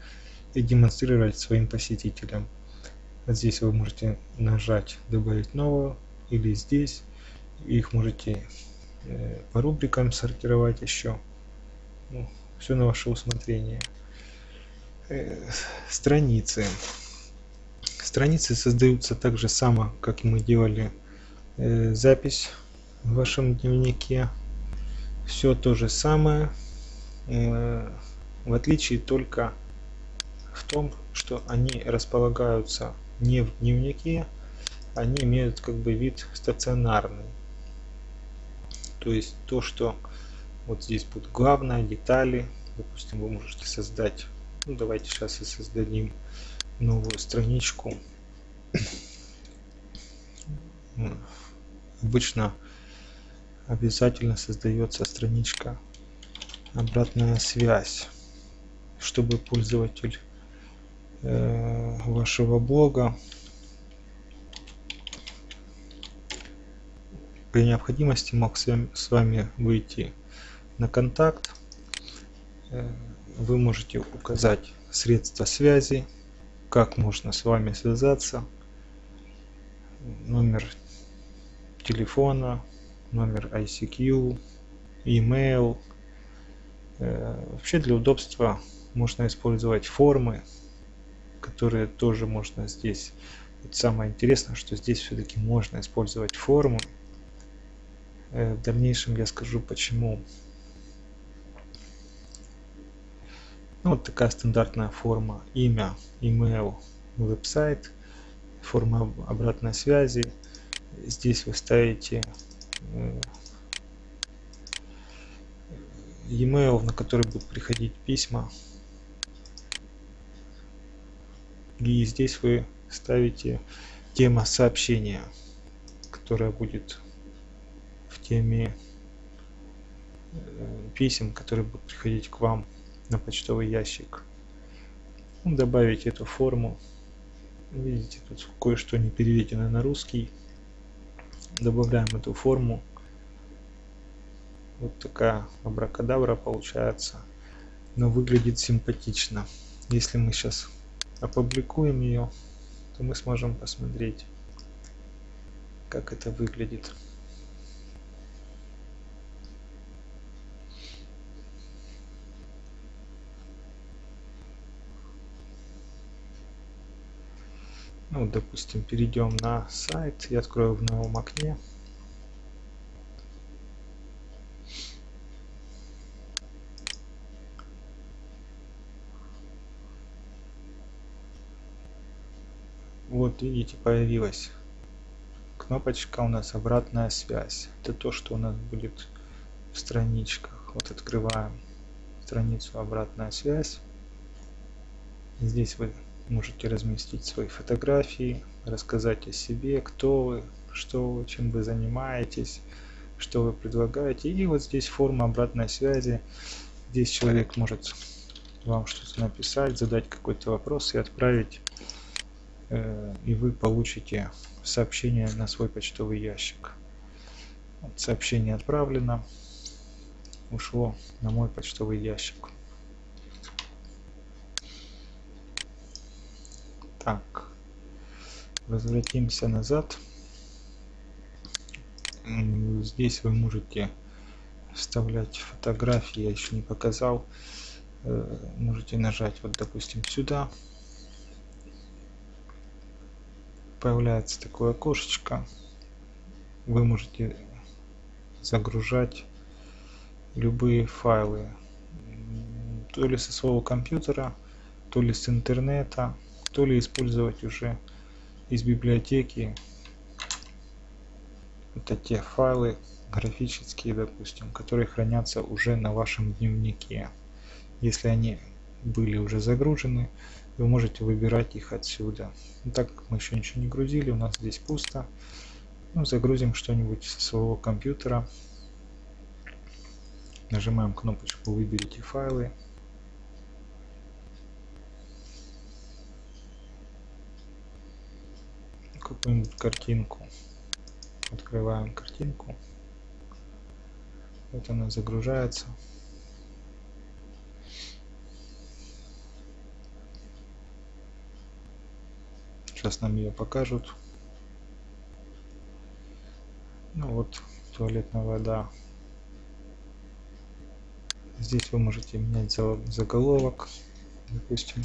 S1: и демонстрировать своим посетителям. Вот здесь вы можете нажать добавить новую или здесь их можете э, по рубрикам сортировать еще. Ну, все на ваше усмотрение. Э, страницы. Страницы создаются так же само, как мы делали э, запись в вашем дневнике. Все то же самое. В отличие только в том, что они располагаются не в дневнике, они имеют как бы вид стационарный. То есть то, что вот здесь будут главные детали, допустим, вы можете создать, ну давайте сейчас и создадим новую страничку. Обычно обязательно создается страничка обратная связь, чтобы пользователь э, вашего блога при необходимости мог с вами выйти на контакт. Э, вы можете указать средства связи, как можно с вами связаться, номер телефона, номер ICQ, email. Э, вообще для удобства можно использовать формы, которые тоже можно здесь. Вот самое интересное, что здесь все-таки можно использовать формы. Э, в дальнейшем я скажу почему. Ну, вот такая стандартная форма. Имя, email, веб-сайт, форма обратной связи. Здесь вы ставите э, e-mail, на который будут приходить письма. И здесь вы ставите тема сообщения, которая будет теме э, писем, которые будут приходить к вам на почтовый ящик. Ну, добавить эту форму. Видите, тут кое-что не переведено на русский. Добавляем эту форму. Вот такая абракадабра получается. Но выглядит симпатично. Если мы сейчас опубликуем ее, то мы сможем посмотреть, как это выглядит. Ну допустим перейдем на сайт. Я открою в новом окне. Вот видите появилась кнопочка у нас обратная связь это то что у нас будет в страничках. Вот открываем страницу обратная связь здесь вы можете разместить свои фотографии, рассказать о себе, кто вы, что вы, чем вы занимаетесь, что вы предлагаете. И вот здесь форма обратной связи. Здесь человек может вам что-то написать, задать какой-то вопрос и отправить. Э, и вы получите сообщение на свой почтовый ящик. Вот сообщение отправлено, ушло на мой почтовый ящик. Так, возвратимся назад. Здесь вы можете вставлять фотографии, я еще не показал. Э, можете нажать вот допустим сюда. Появляется такое окошечко. Вы можете загружать любые файлы то ли со своего компьютера, то ли с интернета, то ли использовать уже из библиотеки. Это те файлы графические допустим которые хранятся уже на вашем дневнике. Если они были уже загружены вы можете выбирать их отсюда. Ну, так мы еще ничего не грузили у нас здесь пусто. Ну, загрузим что-нибудь со своего компьютера. Нажимаем кнопочку выберите файлы какую-нибудь картинку. Открываем картинку. Вот она загружается. Сейчас нам ее покажут. Ну вот, туалетная вода. Здесь вы можете менять заголовок. Допустим,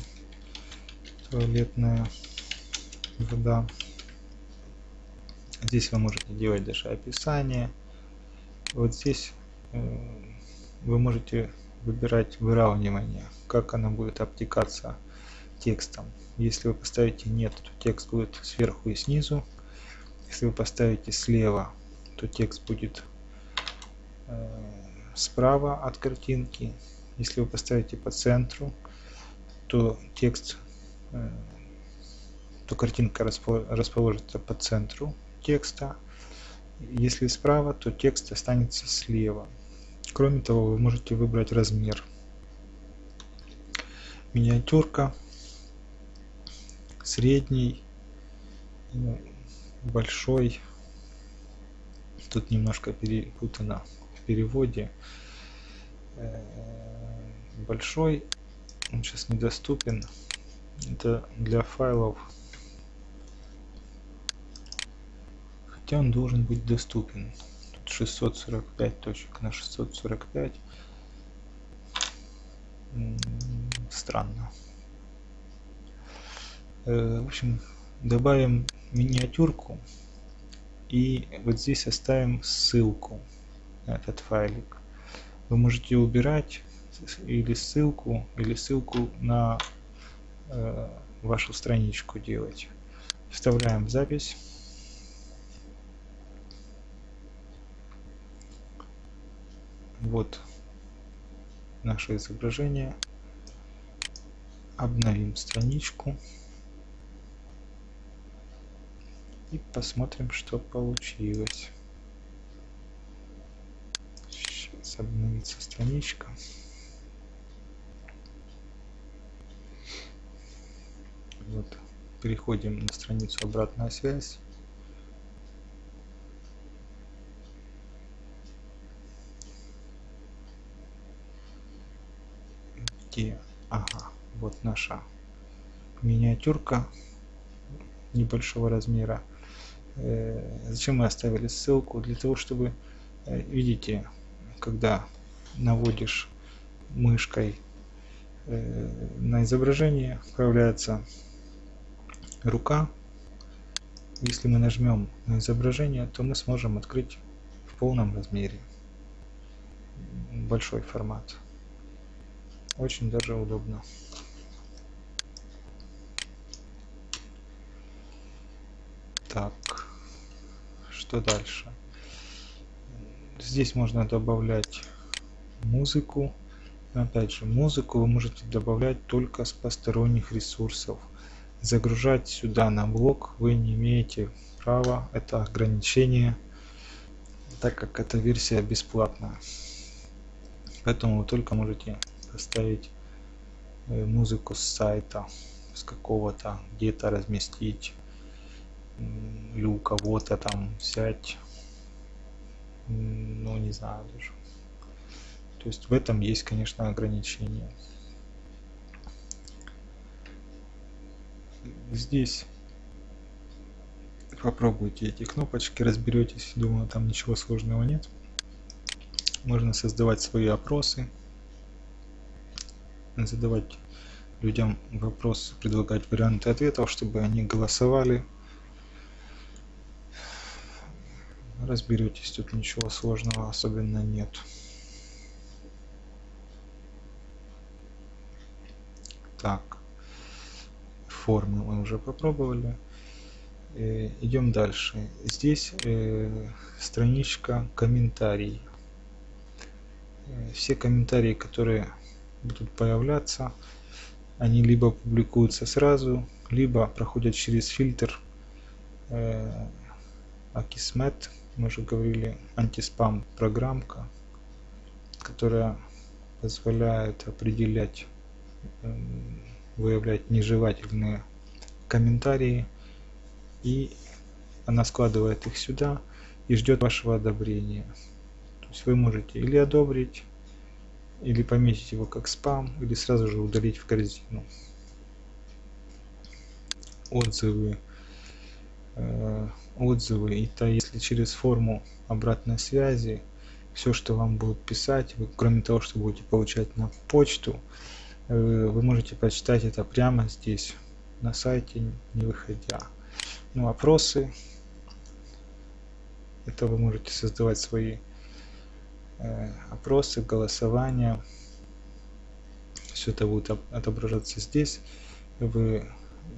S1: туалетная вода. Здесь вы можете делать даже описание. Вот здесь э, вы можете выбирать выравнивание, как она будет обтекаться текстом. Если вы поставите нет, то текст будет сверху и снизу. Если вы поставите слева, то текст будет э, справа от картинки. Если вы поставите по центру, то текст э, то картинка расположится по центру текста. Если справа, то текст останется слева. Кроме того, вы можете выбрать размер. Миниатюрка, средний, большой. Тут немножко перепутано в переводе. Э, большой, он сейчас недоступен. Это для файлов хотя он должен быть доступен. Тут 645 точек на 645. Странно. Э, в общем, добавим миниатюрку и вот здесь оставим ссылку на этот файлик. Вы можете убирать или ссылку, или ссылку на э, вашу страничку делать. Вставляем запись. Вот наше изображение. Обновим страничку. И посмотрим, что получилось. Сейчас обновится страничка. Вот. Переходим на страницу обратная связь. Где ага вот наша миниатюрка небольшого размера. Э, зачем мы оставили ссылку? Для того чтобы э, видите когда наводишь мышкой э, на изображение появляется рука. Если мы нажмем на изображение то мы сможем открыть в полном размере большой формат очень даже удобно. Так что дальше? Здесь можно добавлять музыку. Опять же музыку вы можете добавлять только с посторонних ресурсов. Загружать сюда на блок вы не имеете права. Это ограничение так как эта версия бесплатная. Поэтому вы только можете поставить э, музыку с сайта с какого-то где-то разместить или у кого-то там взять. Ну не знаю даже. То есть в этом есть конечно ограничения. Здесь попробуйте эти кнопочки разберетесь. Думаю там ничего сложного нет. Можно создавать свои опросы задавать людям вопросы, предлагать варианты ответов, чтобы они голосовали. Разберетесь, тут ничего сложного особенно нет. Так, формы мы уже попробовали. Э, идем дальше. Здесь э, страничка комментарий. Э, все комментарии, которые будут появляться. Они либо публикуются сразу, либо проходят через фильтр э, Akismet, мы уже говорили, антиспам программка, которая позволяет определять, э, выявлять нежелательные комментарии и она складывает их сюда и ждет вашего одобрения. То есть вы можете или одобрить, или пометить его как спам, или сразу же удалить в корзину. Отзывы. Э, отзывы. Это если через форму обратной связи, все, что вам будут писать, вы, кроме того, что будете получать на почту, э, вы можете прочитать это прямо здесь, на сайте, не выходя. Ну, опросы. Это вы можете создавать свои опросы, голосования. Все это будет отображаться здесь. Вы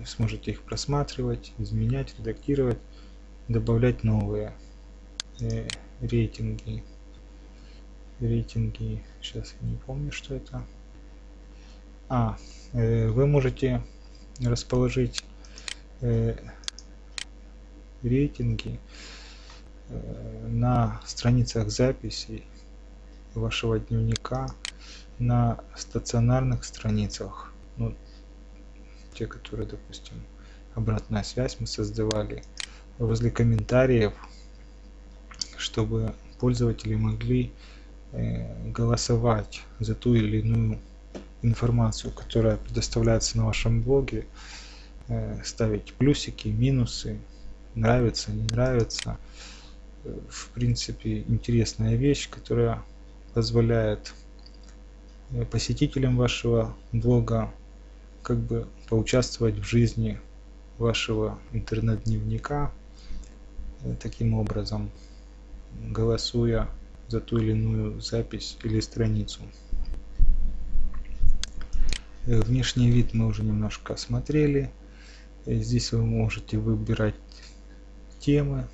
S1: сможете их просматривать, изменять, редактировать, добавлять новые э, рейтинги. Рейтинги, сейчас я не помню, что это. А, э, вы можете расположить э, рейтинги э, на страницах записей вашего дневника на стационарных страницах. Ну, те которые допустим обратная связь мы создавали возле комментариев чтобы пользователи могли э, голосовать за ту или иную информацию которая предоставляется на вашем блоге э, ставить плюсики минусы нравится не нравится. В принципе интересная вещь которая позволяет э, посетителям вашего блога как бы поучаствовать в жизни вашего интернет-дневника э, таким образом голосуя за ту или иную запись или страницу. Э, внешний вид мы уже немножко осмотрели. Здесь вы можете выбирать темы.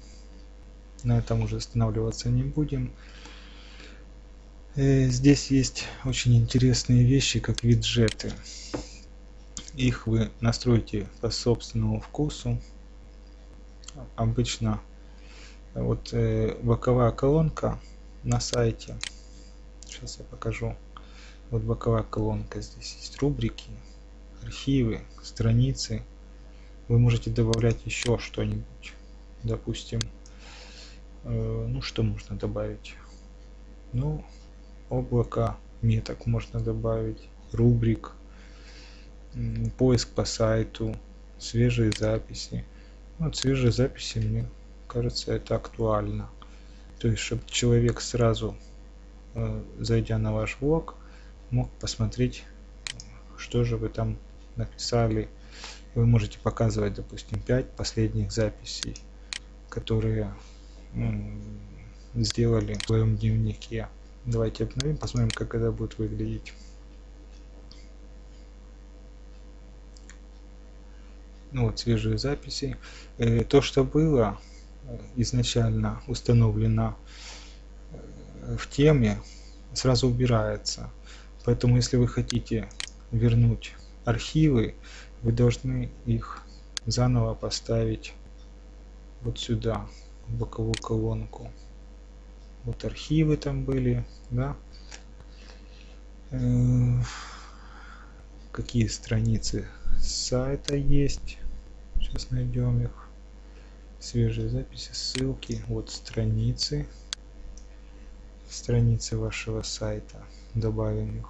S1: На этом уже останавливаться не будем здесь есть очень интересные вещи как виджеты. Их вы настроите по собственному вкусу. Обычно вот э, боковая колонка на сайте. Сейчас я покажу. Вот боковая колонка здесь есть. Рубрики архивы страницы. Вы можете добавлять еще что-нибудь. Допустим э, ну что можно добавить? Ну облако меток можно добавить. Рубрик поиск по сайту свежие записи. Вот свежие записи мне кажется это актуально. То есть чтобы человек сразу э, зайдя на ваш блог мог посмотреть что же вы там написали. Вы можете показывать допустим 5 последних записей которые сделали в своем дневнике Давайте обновим, посмотрим, как это будет выглядеть. Ну вот, свежие записи. Э, то, что было э, изначально установлено э, в теме, сразу убирается. Поэтому, если вы хотите вернуть архивы, вы должны их заново поставить вот сюда, в боковую колонку вот архивы там были да. Э, какие страницы сайта есть? Сейчас найдем их. Свежие записи ссылки. Вот страницы. Страницы вашего сайта. Добавим их.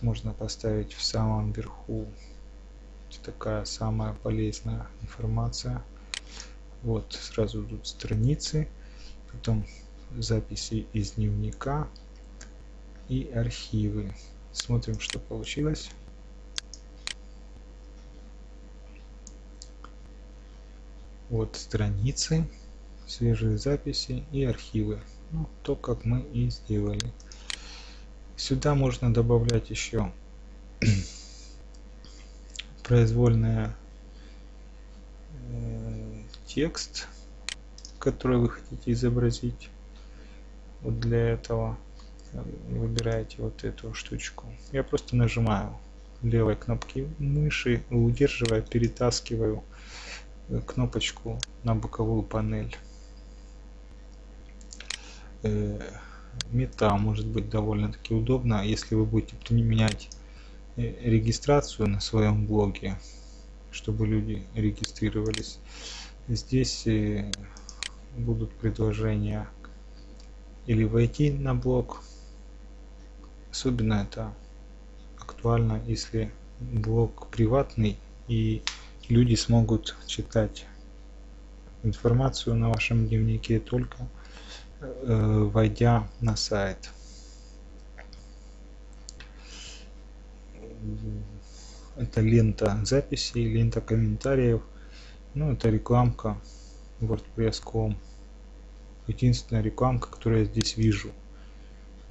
S1: Можно поставить в самом верху. Такая самая полезная информация. Вот сразу идут страницы. Потом записи из дневника и архивы. Смотрим, что получилось. Вот страницы, свежие записи и архивы. Ну, то, как мы и сделали. Сюда можно добавлять еще произвольный э, текст, который вы хотите изобразить вот для этого выбираете вот эту штучку. Я просто нажимаю левой кнопки мыши удерживая перетаскиваю э, кнопочку на боковую панель. Э, мета может быть довольно-таки удобно. Если вы будете применять э, регистрацию на своем блоге чтобы люди регистрировались здесь будут предложения или войти на блог особенно это актуально если блог приватный и люди смогут читать информацию на вашем дневнике только э, войдя на сайт. Это лента записей лента комментариев. Ну это рекламка wordpress.com единственная рекламка которую я здесь вижу.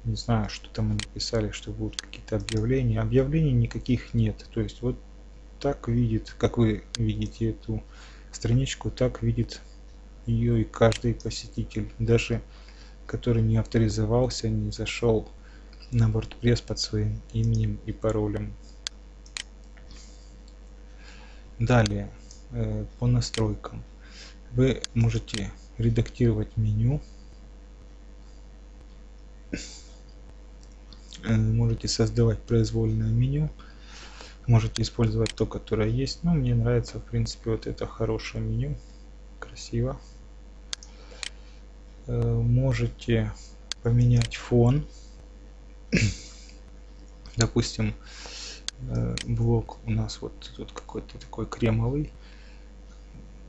S1: Не знаю что там они писали что будут какие-то объявления. Объявлений никаких нет. То есть вот так видит как вы видите эту страничку так видит ее и каждый посетитель. Даже который не авторизовался не зашел на WordPress под своим именем и паролем. Далее э, по настройкам. Вы можете редактировать меню, э, можете создавать произвольное меню, можете использовать то, которое есть. Но мне нравится, в принципе, вот это хорошее меню, красиво. Э, можете поменять фон. Допустим, э, блок у нас вот тут какой-то такой кремовый.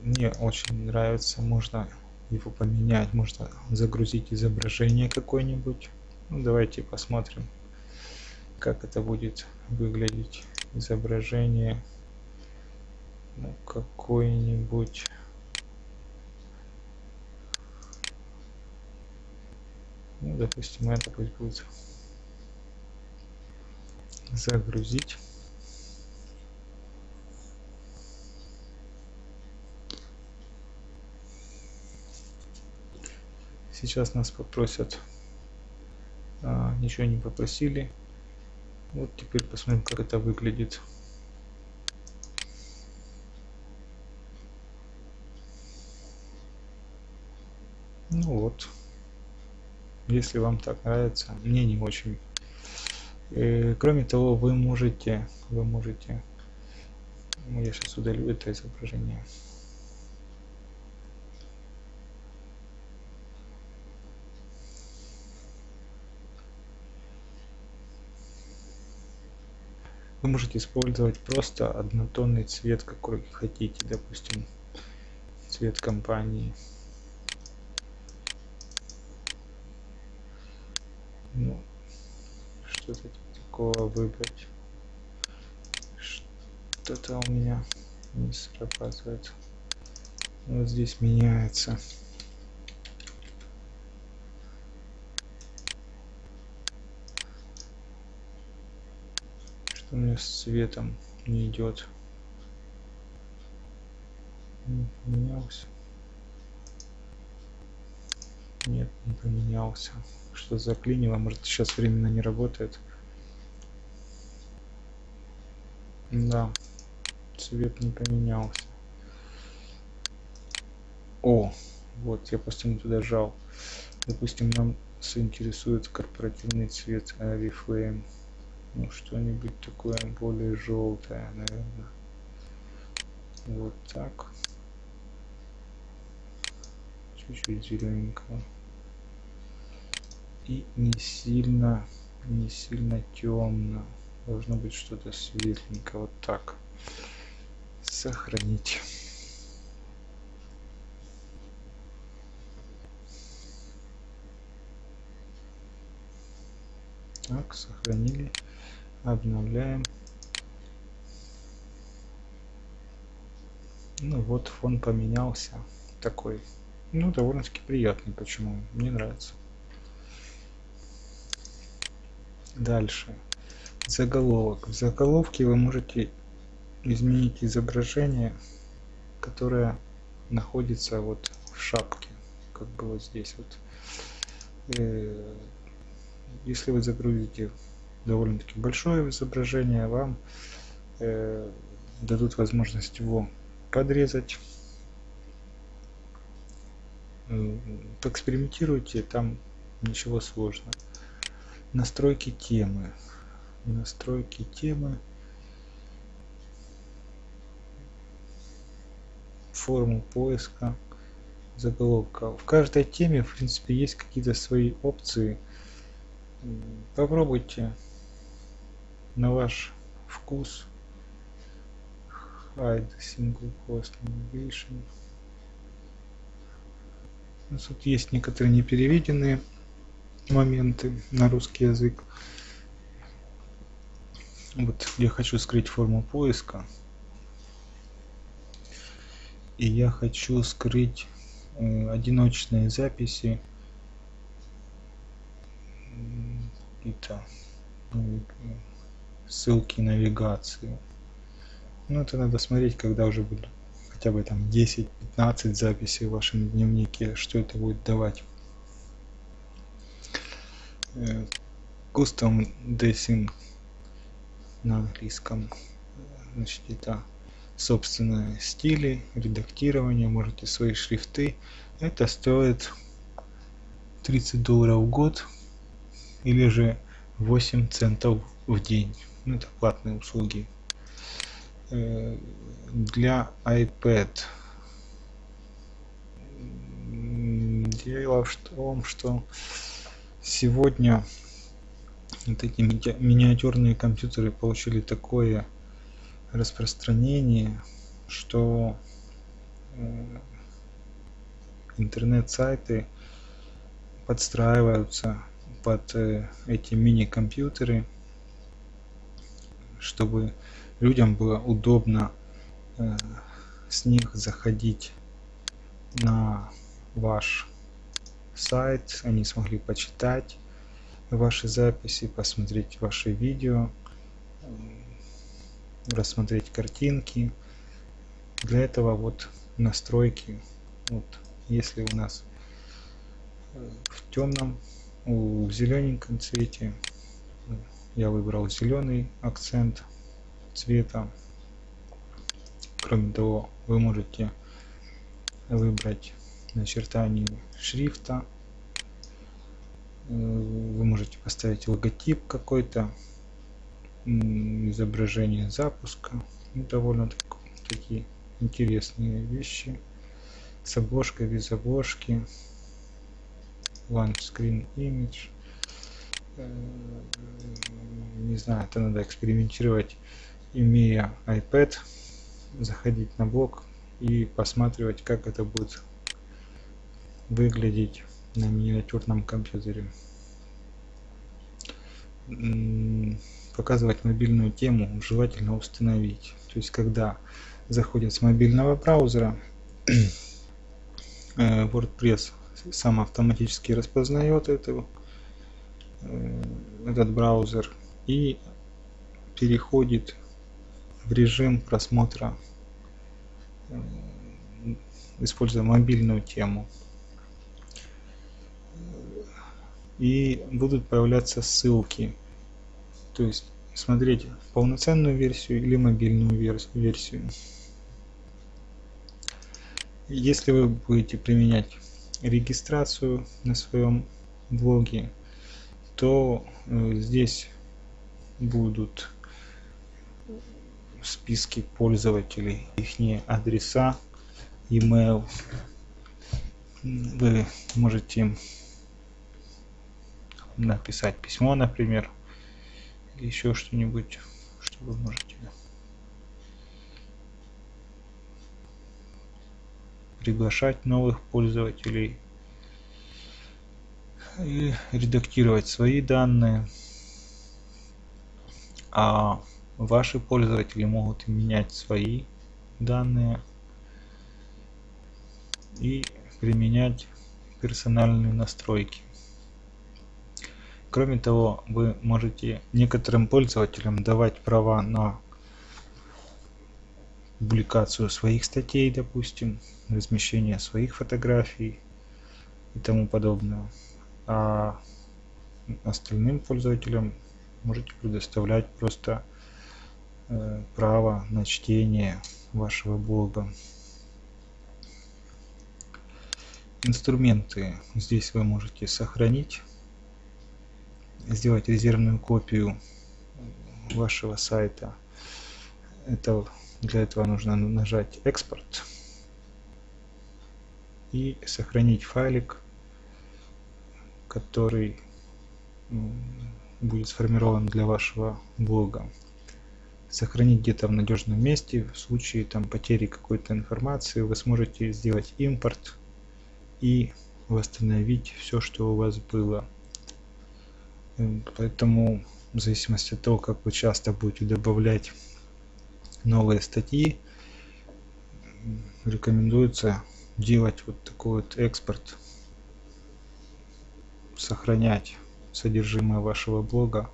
S1: Мне очень нравится, можно его поменять, можно загрузить изображение какое-нибудь. Ну, давайте посмотрим, как это будет выглядеть изображение. Ну, какой-нибудь ну, допустим это пусть будет загрузить сейчас нас попросят. А, ничего не попросили. Вот теперь посмотрим как это выглядит. Ну вот. Если вам так нравится мне не очень. И, кроме того вы можете вы можете. Ну, я сейчас удалю это изображение вы можете использовать просто однотонный цвет какой хотите допустим цвет компании. Ну что-то такого выбрать. Что-то у меня не срабатывает. Вот здесь меняется что у меня с цветом не идет поменялся. Нет не поменялся. Что заклинило может сейчас временно не работает. Да цвет не поменялся. О вот я просто не туда жал. Допустим нам заинтересует корпоративный цвет Oriflame ну что-нибудь такое более желтое наверное. Вот так. Чуть-чуть зелененького и не сильно не сильно темно должно быть что-то светленькое. Вот так. Сохранить. Так сохранили обновляем. Ну вот фон поменялся. Такой ну довольно-таки приятный почему мне нравится. Дальше. Заголовок. В заголовке вы можете изменить изображение которое находится вот в шапке как бы вот здесь вот. Э, если вы загрузите довольно-таки большое изображение вам э, дадут возможность его подрезать. Поэкспериментируйте там ничего сложного. Настройки темы. Настройки темы. Форму поиска заголовка. В каждой теме в принципе есть какие-то свои опции. Попробуйте на ваш вкус. Hide single post navigation тут есть некоторые непереведенные моменты на русский язык. Вот я хочу скрыть форму поиска. И я хочу скрыть э, одиночные записи. Какие-то ссылки навигации ну это надо смотреть когда уже будут хотя бы там 10-15 записей в вашем дневнике что это будет давать э, custom desing на английском значит это собственные стили, редактирование, можете свои шрифты. Это стоит 30 долларов в год или же 8 центов в день. Ну, это платные услуги. Э, для iPad дело в том, что сегодня вот эти миниатюрные компьютеры получили такое распространение, что э, интернет-сайты подстраиваются под э, эти мини-компьютеры, чтобы людям было удобно э, с них заходить на ваш сайт, они смогли почитать ваши записи, посмотреть ваши видео, рассмотреть картинки. Для этого вот настройки, вот если у нас э, в темном, в зелененьком цвете, я выбрал зеленый акцент цвета. Кроме того, вы можете выбрать начертание шрифта. Вы можете поставить логотип какой-то изображение запуска ну, довольно так, такие интересные вещи. С обложкой без обложки. One screen image не знаю это надо экспериментировать имея ipad заходить на блог и посматривать как это будет выглядеть на миниатюрном компьютере. Показывать мобильную тему желательно установить. То есть когда заходит с мобильного браузера э, WordPress сам автоматически распознает это, э, этот браузер и переходит в режим просмотра э, используя мобильную тему и будут появляться ссылки. То есть смотреть полноценную версию или мобильную версию. Если вы будете применять регистрацию на своем блоге, то э, здесь будут списки пользователей, их адреса, email. Вы можете написать письмо, например, или еще что-нибудь, что вы можете приглашать новых пользователей и редактировать свои данные, а ваши пользователи могут менять свои данные и применять персональные настройки. Кроме того, вы можете некоторым пользователям давать права на публикацию своих статей, допустим, размещение своих фотографий и тому подобное. А остальным пользователям можете предоставлять просто э, право на чтение вашего блога. Инструменты здесь вы можете сохранить сделать резервную копию вашего сайта это для этого нужно нажать экспорт и сохранить файлик который будет сформирован для вашего блога. Сохранить где-то в надежном месте в случае там потери какой-то информации вы сможете сделать импорт и восстановить все что у вас было. Поэтому в зависимости от того, как вы часто будете добавлять новые статьи, рекомендуется делать вот такой вот экспорт, сохранять содержимое вашего блога,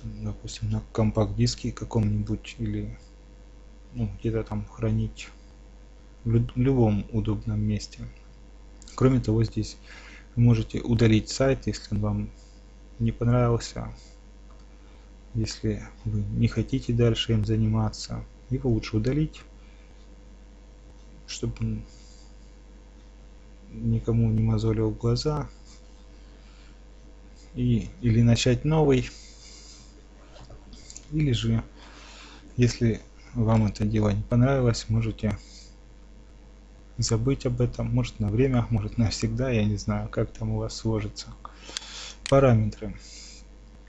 S1: там, допустим, на компакт-диске каком-нибудь или ну, где-то там хранить в любом удобном месте. Кроме того, здесь вы можете удалить сайт, если он вам не понравился если вы не хотите дальше им заниматься его лучше удалить, чтобы никому не мозолил глаза. И, или начать новый, или же, если вам это дело не понравилось, можете забыть об этом, может на время, может навсегда, я не знаю, как там у вас сложится. Параметры.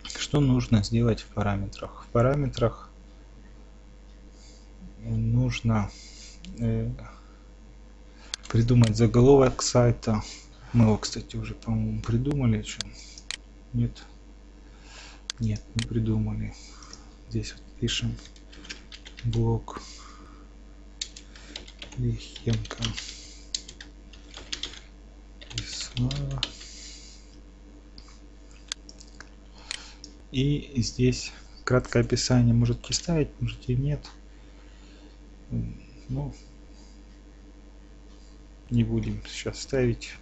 S1: Что нужно сделать в параметрах? В параметрах нужно э, придумать заголовок сайта. Мы его, кстати, уже, по-моему, придумали. Что? Нет. Нет, не придумали. Здесь вот пишем блок Лихенко. Весна. И здесь краткое описание можете ставить, можете нет. Ну, не будем сейчас ставить.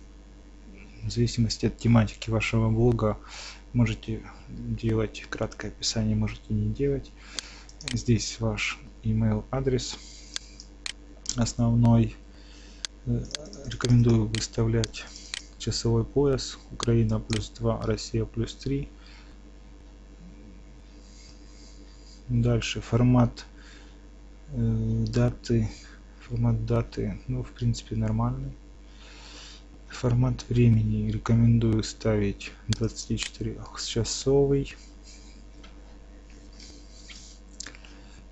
S1: В зависимости от тематики вашего блога можете делать краткое описание, можете не делать. Здесь ваш email адрес основной. Э, рекомендую выставлять часовой пояс. Украина плюс 2, Россия плюс 3. Дальше формат э, даты. Формат даты, ну, в принципе, нормальный. Формат времени рекомендую ставить 24-часовый.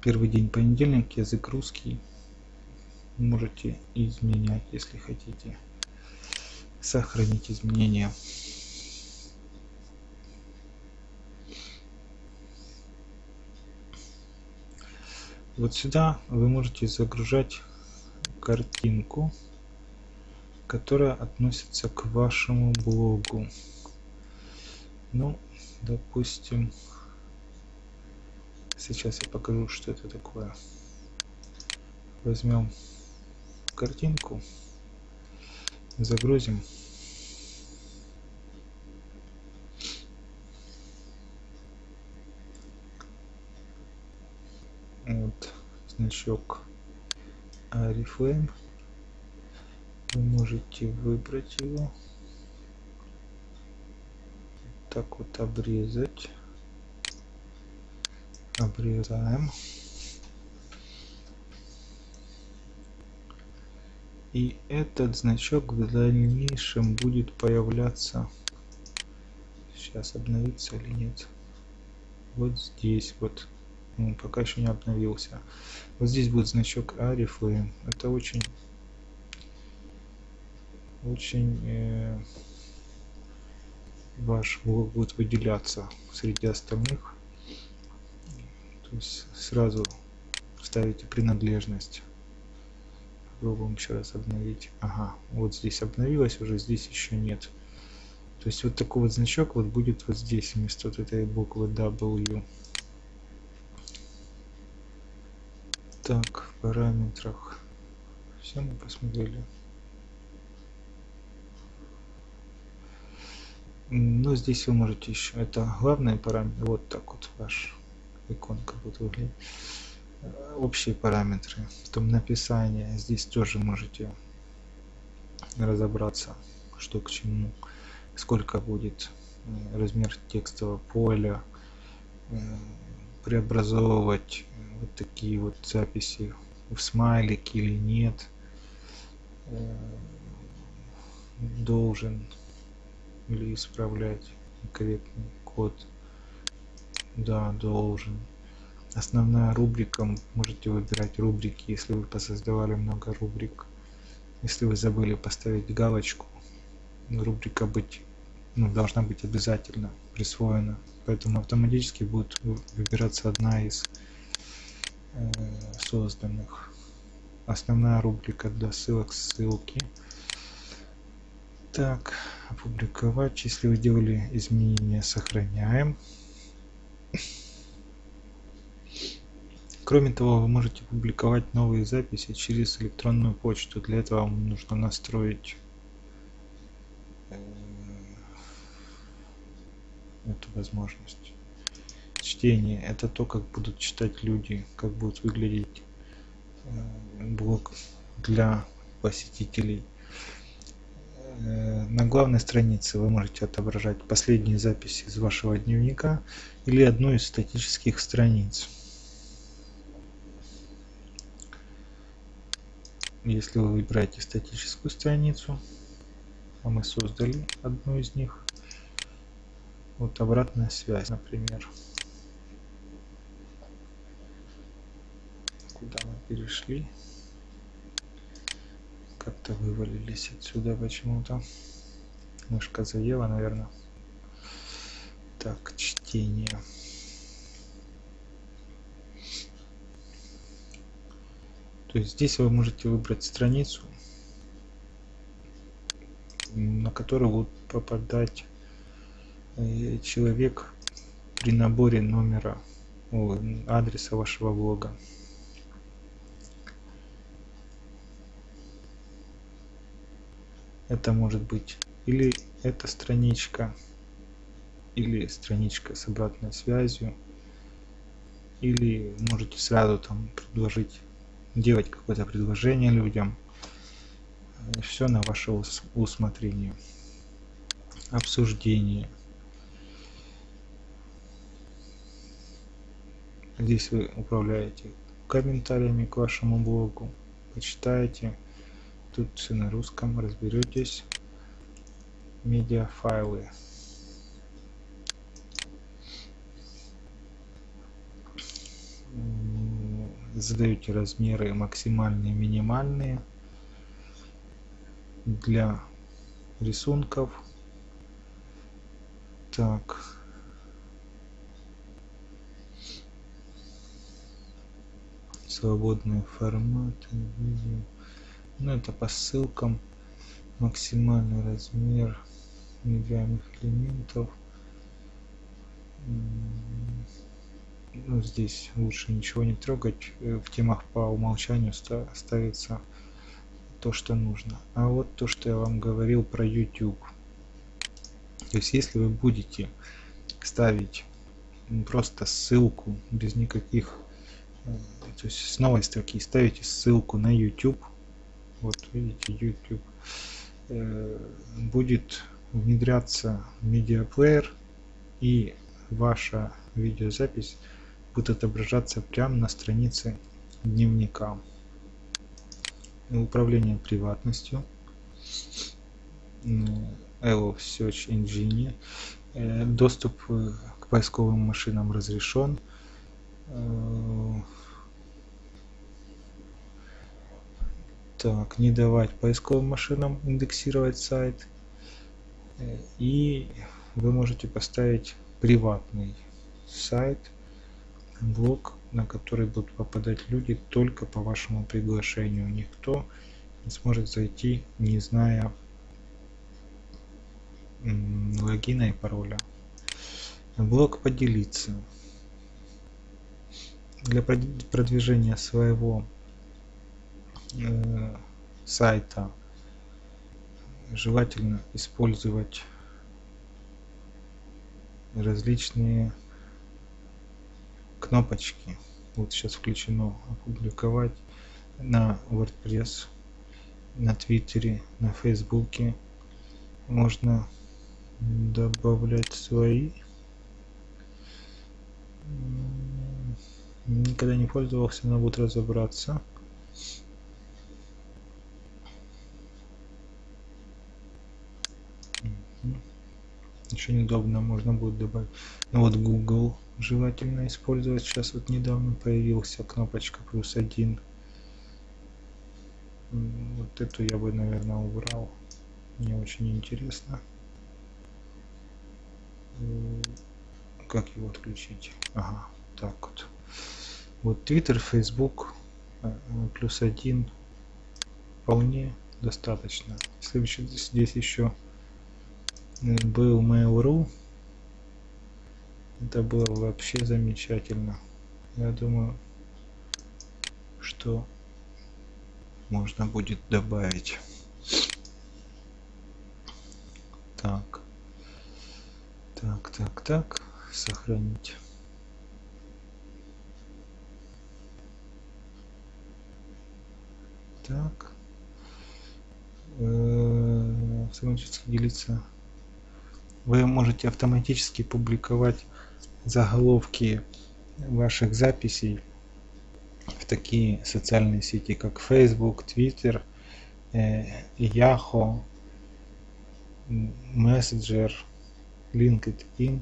S1: Первый день понедельник, язык русский можете изменять, если хотите. Сохранить изменения. Вот сюда вы можете загружать картинку, которая относится к вашему блогу. Ну, допустим, сейчас я покажу, что это такое. Возьмем картинку, загрузим. Вот значок Oriflame. Вы можете выбрать его. Так вот обрезать. Обрезаем. И этот значок в дальнейшем будет появляться. Сейчас обновится или нет. Вот здесь вот. Ну, пока еще не обновился. Вот здесь будет значок Арифлейм. Это очень очень э, ваш блок будет выделяться среди остальных. То есть сразу ставите принадлежность. Попробуем еще раз обновить. Ага вот здесь обновилось уже здесь еще нет. То есть вот такой вот значок вот будет вот здесь вместо вот этой буквы W. Так в параметрах. Все мы посмотрели ну здесь вы можете еще это главный параметр вот так вот ваш иконка будет выглядеть общие параметры потом написание здесь тоже можете разобраться что к чему сколько будет э, размер текстового поля э, преобразовывать вот такие вот записи в смайлик или нет. Э, должен или исправлять корректный код. Да должен. Основная рубрика можете выбирать рубрики если вы посоздавали много рубрик. Если вы забыли поставить галочку рубрика быть ну, должна быть обязательно присвоена. Поэтому автоматически будет выбираться одна из э, созданных. Основная рубрика для ссылок ссылки так опубликовать если вы делали изменения сохраняем Кроме того, вы можете публиковать новые записи через электронную почту. Для этого вам нужно настроить э, эту возможность. Чтение – это то, как будут читать люди, как будет выглядеть э, блок для посетителей. Э, на главной странице вы можете отображать последние записи из вашего дневника или одну из статических страниц. Если вы выбираете статическую страницу, а мы создали одну из них, вот обратная связь, например. Куда мы перешли? Как-то вывалились отсюда почему-то. Мышка заела, наверное. Так, чтение. То есть здесь вы можете выбрать страницу, на которую будет попадать э, человек при наборе номера адреса вашего блога. Это может быть или эта страничка, или страничка с обратной связью, или можете сразу там предложить делать какое-то предложение людям. Все на ваше усмотрение. Обсуждение. Здесь вы управляете комментариями к вашему блогу. Почитаете. Тут все на русском. Разберетесь. Медиафайлы. задаете размеры максимальные минимальные для рисунков так свободные форматы видео ну это по ссылкам. Максимальный размер медиальных элементов. Ну, здесь лучше ничего не трогать. Э, в темах по умолчанию ставится то что нужно. А вот то что я вам говорил про youtube. То есть если вы будете ставить просто ссылку без никаких э, то есть с новой строки ставите ссылку на youtube вот видите youtube э, будет внедряться медиаплеер и ваша видеозапись будет отображаться прямо на странице дневника. Управление приватностью. Elf Search Engine. Э, доступ э, к поисковым машинам разрешен. Так, не давать поисковым машинам индексировать сайт. И вы можете поставить приватный сайт блог, на который будут попадать люди только по вашему приглашению. Никто не сможет зайти, не зная логина и пароля. Блог поделиться. Для продвижения своего э, сайта. Желательно использовать различные кнопочки. Вот сейчас включено опубликовать на wordpress на твиттере на фейсбуке. Можно добавлять свои. Никогда не пользовался но буду разобраться очень удобно можно будет добавить. Ну вот google желательно использовать. Сейчас вот недавно появился кнопочка плюс один. Вот эту я бы наверное убрал. Мне очень интересно. Как его отключить? Ага так вот. Вот twitter facebook э, плюс один. Вполне достаточно. Если здесь еще был mail.ru это было вообще замечательно. Я думаю что можно будет добавить. Так. Так так так. Сохранить. Так. Э, автоматически делиться. Вы можете автоматически публиковать заголовки ваших записей в такие социальные сети, как Facebook, Twitter, э, Yahoo, Messenger, LinkedIn.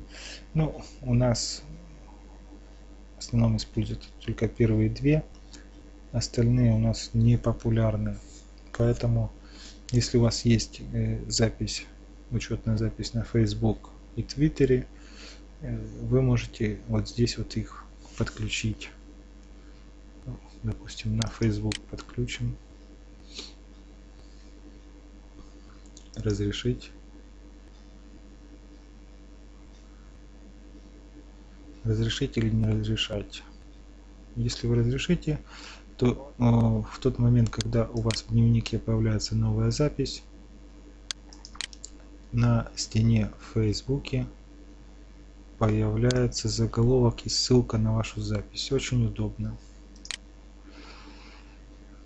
S1: Ну, у нас в основном используют только первые две, остальные у нас не популярны. Поэтому, если у вас есть э, запись, учетная запись на Facebook и Твиттере, э, вы можете вот здесь вот их подключить. Допустим, на Facebook подключим. Разрешить. разрешить или не разрешать. Если вы разрешите, то э, в тот момент, когда у вас в дневнике появляется новая запись, на стене в Фейсбуке появляется заголовок и ссылка на вашу запись. Очень удобно.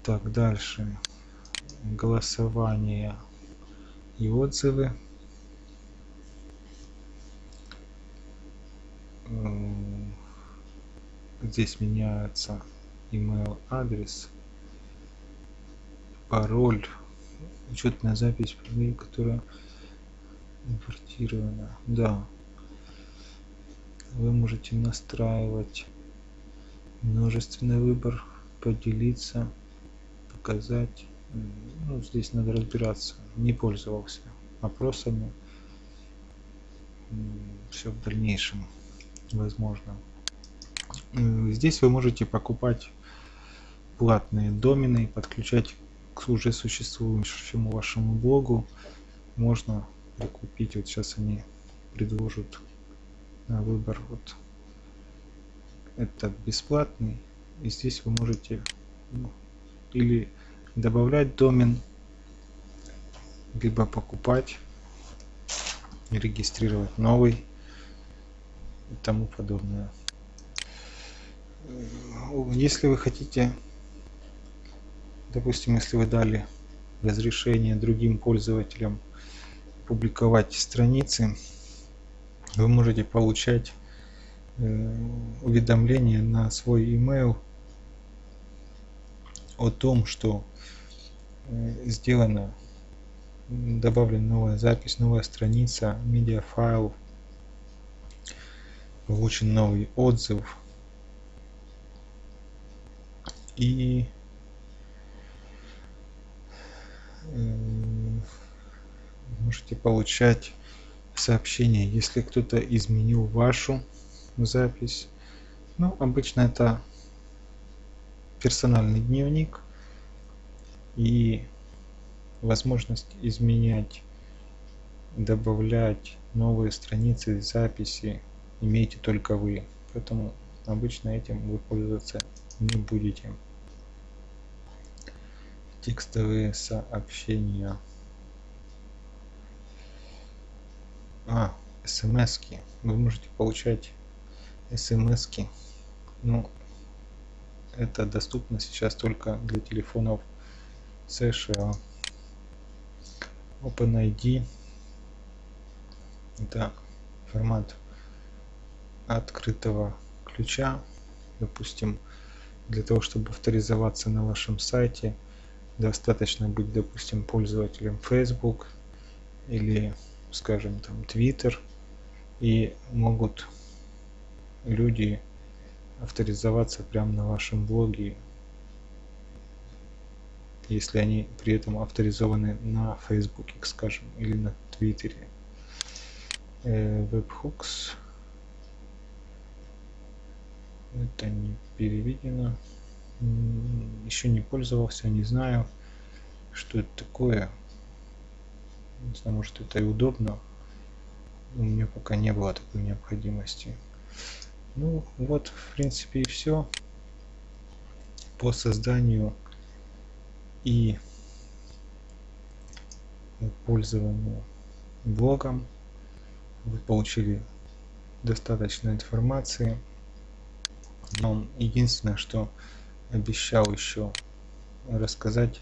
S1: Так, дальше. Голосование и отзывы. здесь меняется email адрес пароль учетная запись которая импортирована да. Вы можете настраивать множественный выбор поделиться показать. Ну, здесь надо разбираться. Не пользовался опросами все в дальнейшем возможно. Здесь вы можете покупать платные домены и подключать к уже существующему вашему блогу. Можно купить, вот сейчас они предложат выбор вот этот бесплатный. И здесь вы можете ну, или добавлять домен, либо покупать, регистрировать новый и тому подобное. Если вы хотите, допустим, если вы дали разрешение другим пользователям публиковать страницы, вы можете получать э, уведомления на свой email о том, что э, сделана, добавлена новая запись, новая страница, медиафайл получен новый отзыв. И можете получать сообщения если кто-то изменил вашу запись ну обычно это персональный дневник и возможность изменять добавлять новые страницы записи имеете только вы. Поэтому обычно этим вы пользоваться не будете. Текстовые сообщения. А, смс -ки. Вы можете получать смс -ки. Ну, это доступно сейчас только для телефонов США. OpenID. Это формат открытого ключа допустим для того чтобы авторизоваться на вашем сайте достаточно быть допустим пользователем facebook или скажем там twitter и могут люди авторизоваться прямо на вашем блоге если они при этом авторизованы на Facebook, скажем, или на. Э, webhooks это не переведено. Еще не пользовался не знаю что это такое знаю может это и удобно. У меня пока не было такой необходимости. Ну вот в принципе и все по созданию и пользованию блогом вы получили достаточно информации. Но единственное что обещал еще рассказать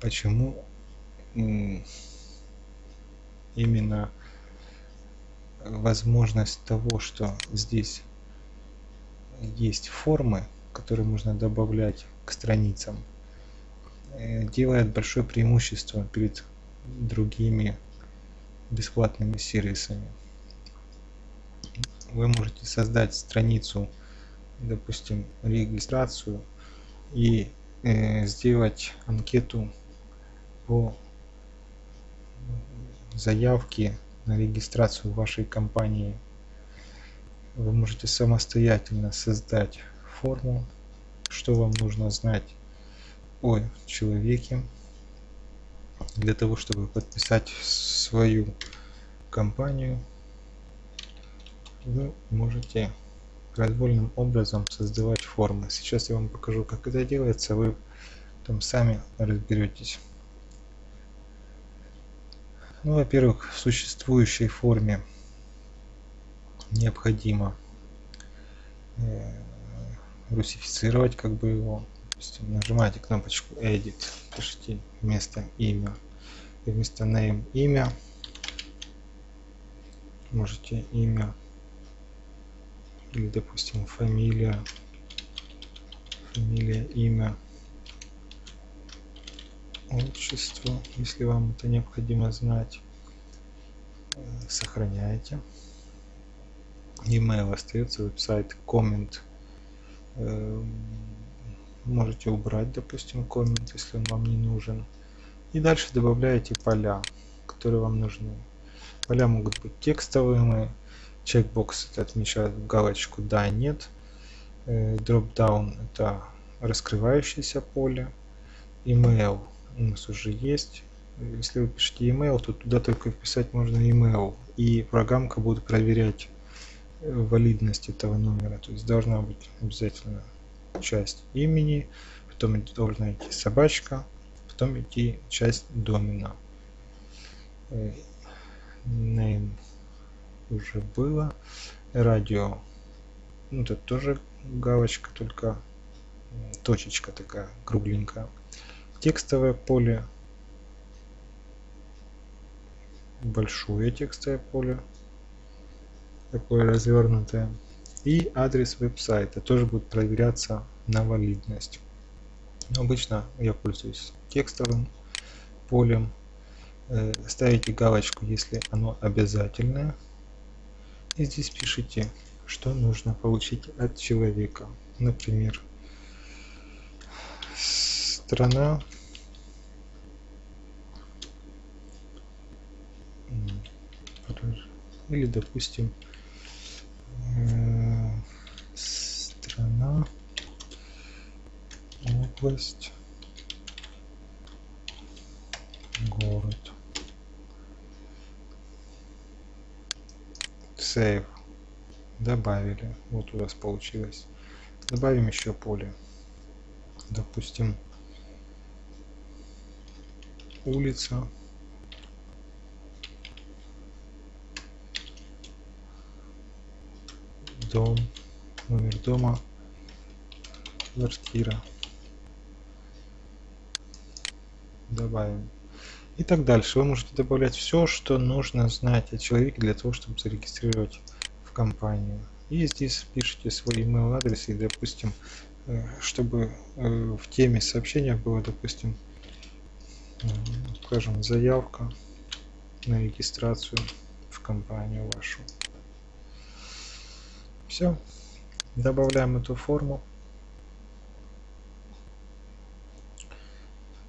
S1: почему именно возможность того, что здесь есть формы, которые можно добавлять к страницам, э, делает большое преимущество перед другими бесплатными сервисами. Вы можете создать страницу, допустим, регистрацию и э, сделать анкету по заявке на регистрацию вашей компании. Вы можете самостоятельно создать форму, что вам нужно знать о человеке, для того, чтобы подписать свою компанию, вы можете произвольным образом создавать формы. Сейчас я вам покажу, как это делается, вы там сами разберетесь. Ну, во-первых, в существующей форме необходимо э, русифицировать как бы его. Допустим, нажимаете кнопочку edit пишите вместо имя и вместо name имя. Можете имя или допустим фамилия фамилия имя отчество если вам это необходимо знать э, сохраняете email остается веб-сайт коммент эм, можете убрать, допустим, коммент, если он вам не нужен. И дальше добавляете поля, которые вам нужны. Поля могут быть текстовыми, чекбокс это отмечает галочку «да», «нет», дропдаун – это раскрывающееся поле, email у нас уже есть. Если вы пишете email, то туда только вписать можно email, и программка будет проверять э, валидность этого номера. То есть должна быть обязательно часть имени, потом должна идти собачка, потом идти часть домена. Э, name уже было. Радио. Ну, тут тоже галочка, только точечка такая кругленькая. Текстовое поле. Большое текстовое поле. Такое развернутое и адрес веб-сайта тоже будет проверяться на валидность. Но обычно я пользуюсь текстовым полем. Э, ставите галочку, если оно обязательное. И здесь пишите, что нужно получить от человека. Например, страна или допустим страна, область, город. Save. Добавили. Вот у нас получилось. Добавим еще поле. Допустим, улица. Дом номер дома, квартира. Добавим. И так дальше. Вы можете добавлять все, что нужно знать о человеке для того, чтобы зарегистрировать в компанию. И здесь пишите свой email адрес и, допустим, э, чтобы э, в теме сообщения было, допустим, скажем, заявка на регистрацию в компанию вашу. Все добавляем эту форму.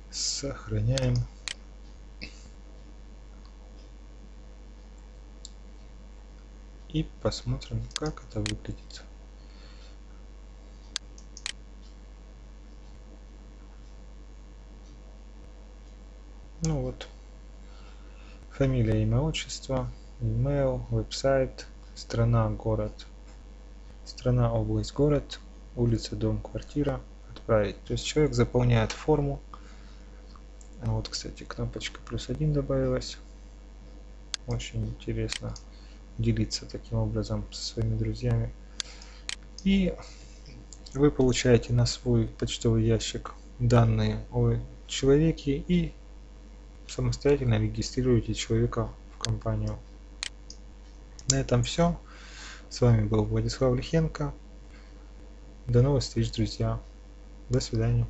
S1: Сохраняем. И посмотрим как это выглядит ну вот фамилия имя отчество email веб-сайт страна город страна, область, город, улица, дом, квартира, отправить. То есть человек заполняет форму. А вот, кстати, кнопочка плюс один добавилась. Очень интересно делиться таким образом со своими друзьями. И вы получаете на свой почтовый ящик данные о человеке и самостоятельно регистрируете человека в компанию. На этом все. С вами был Владислав Лихенко. До новых встреч, друзья. До свидания.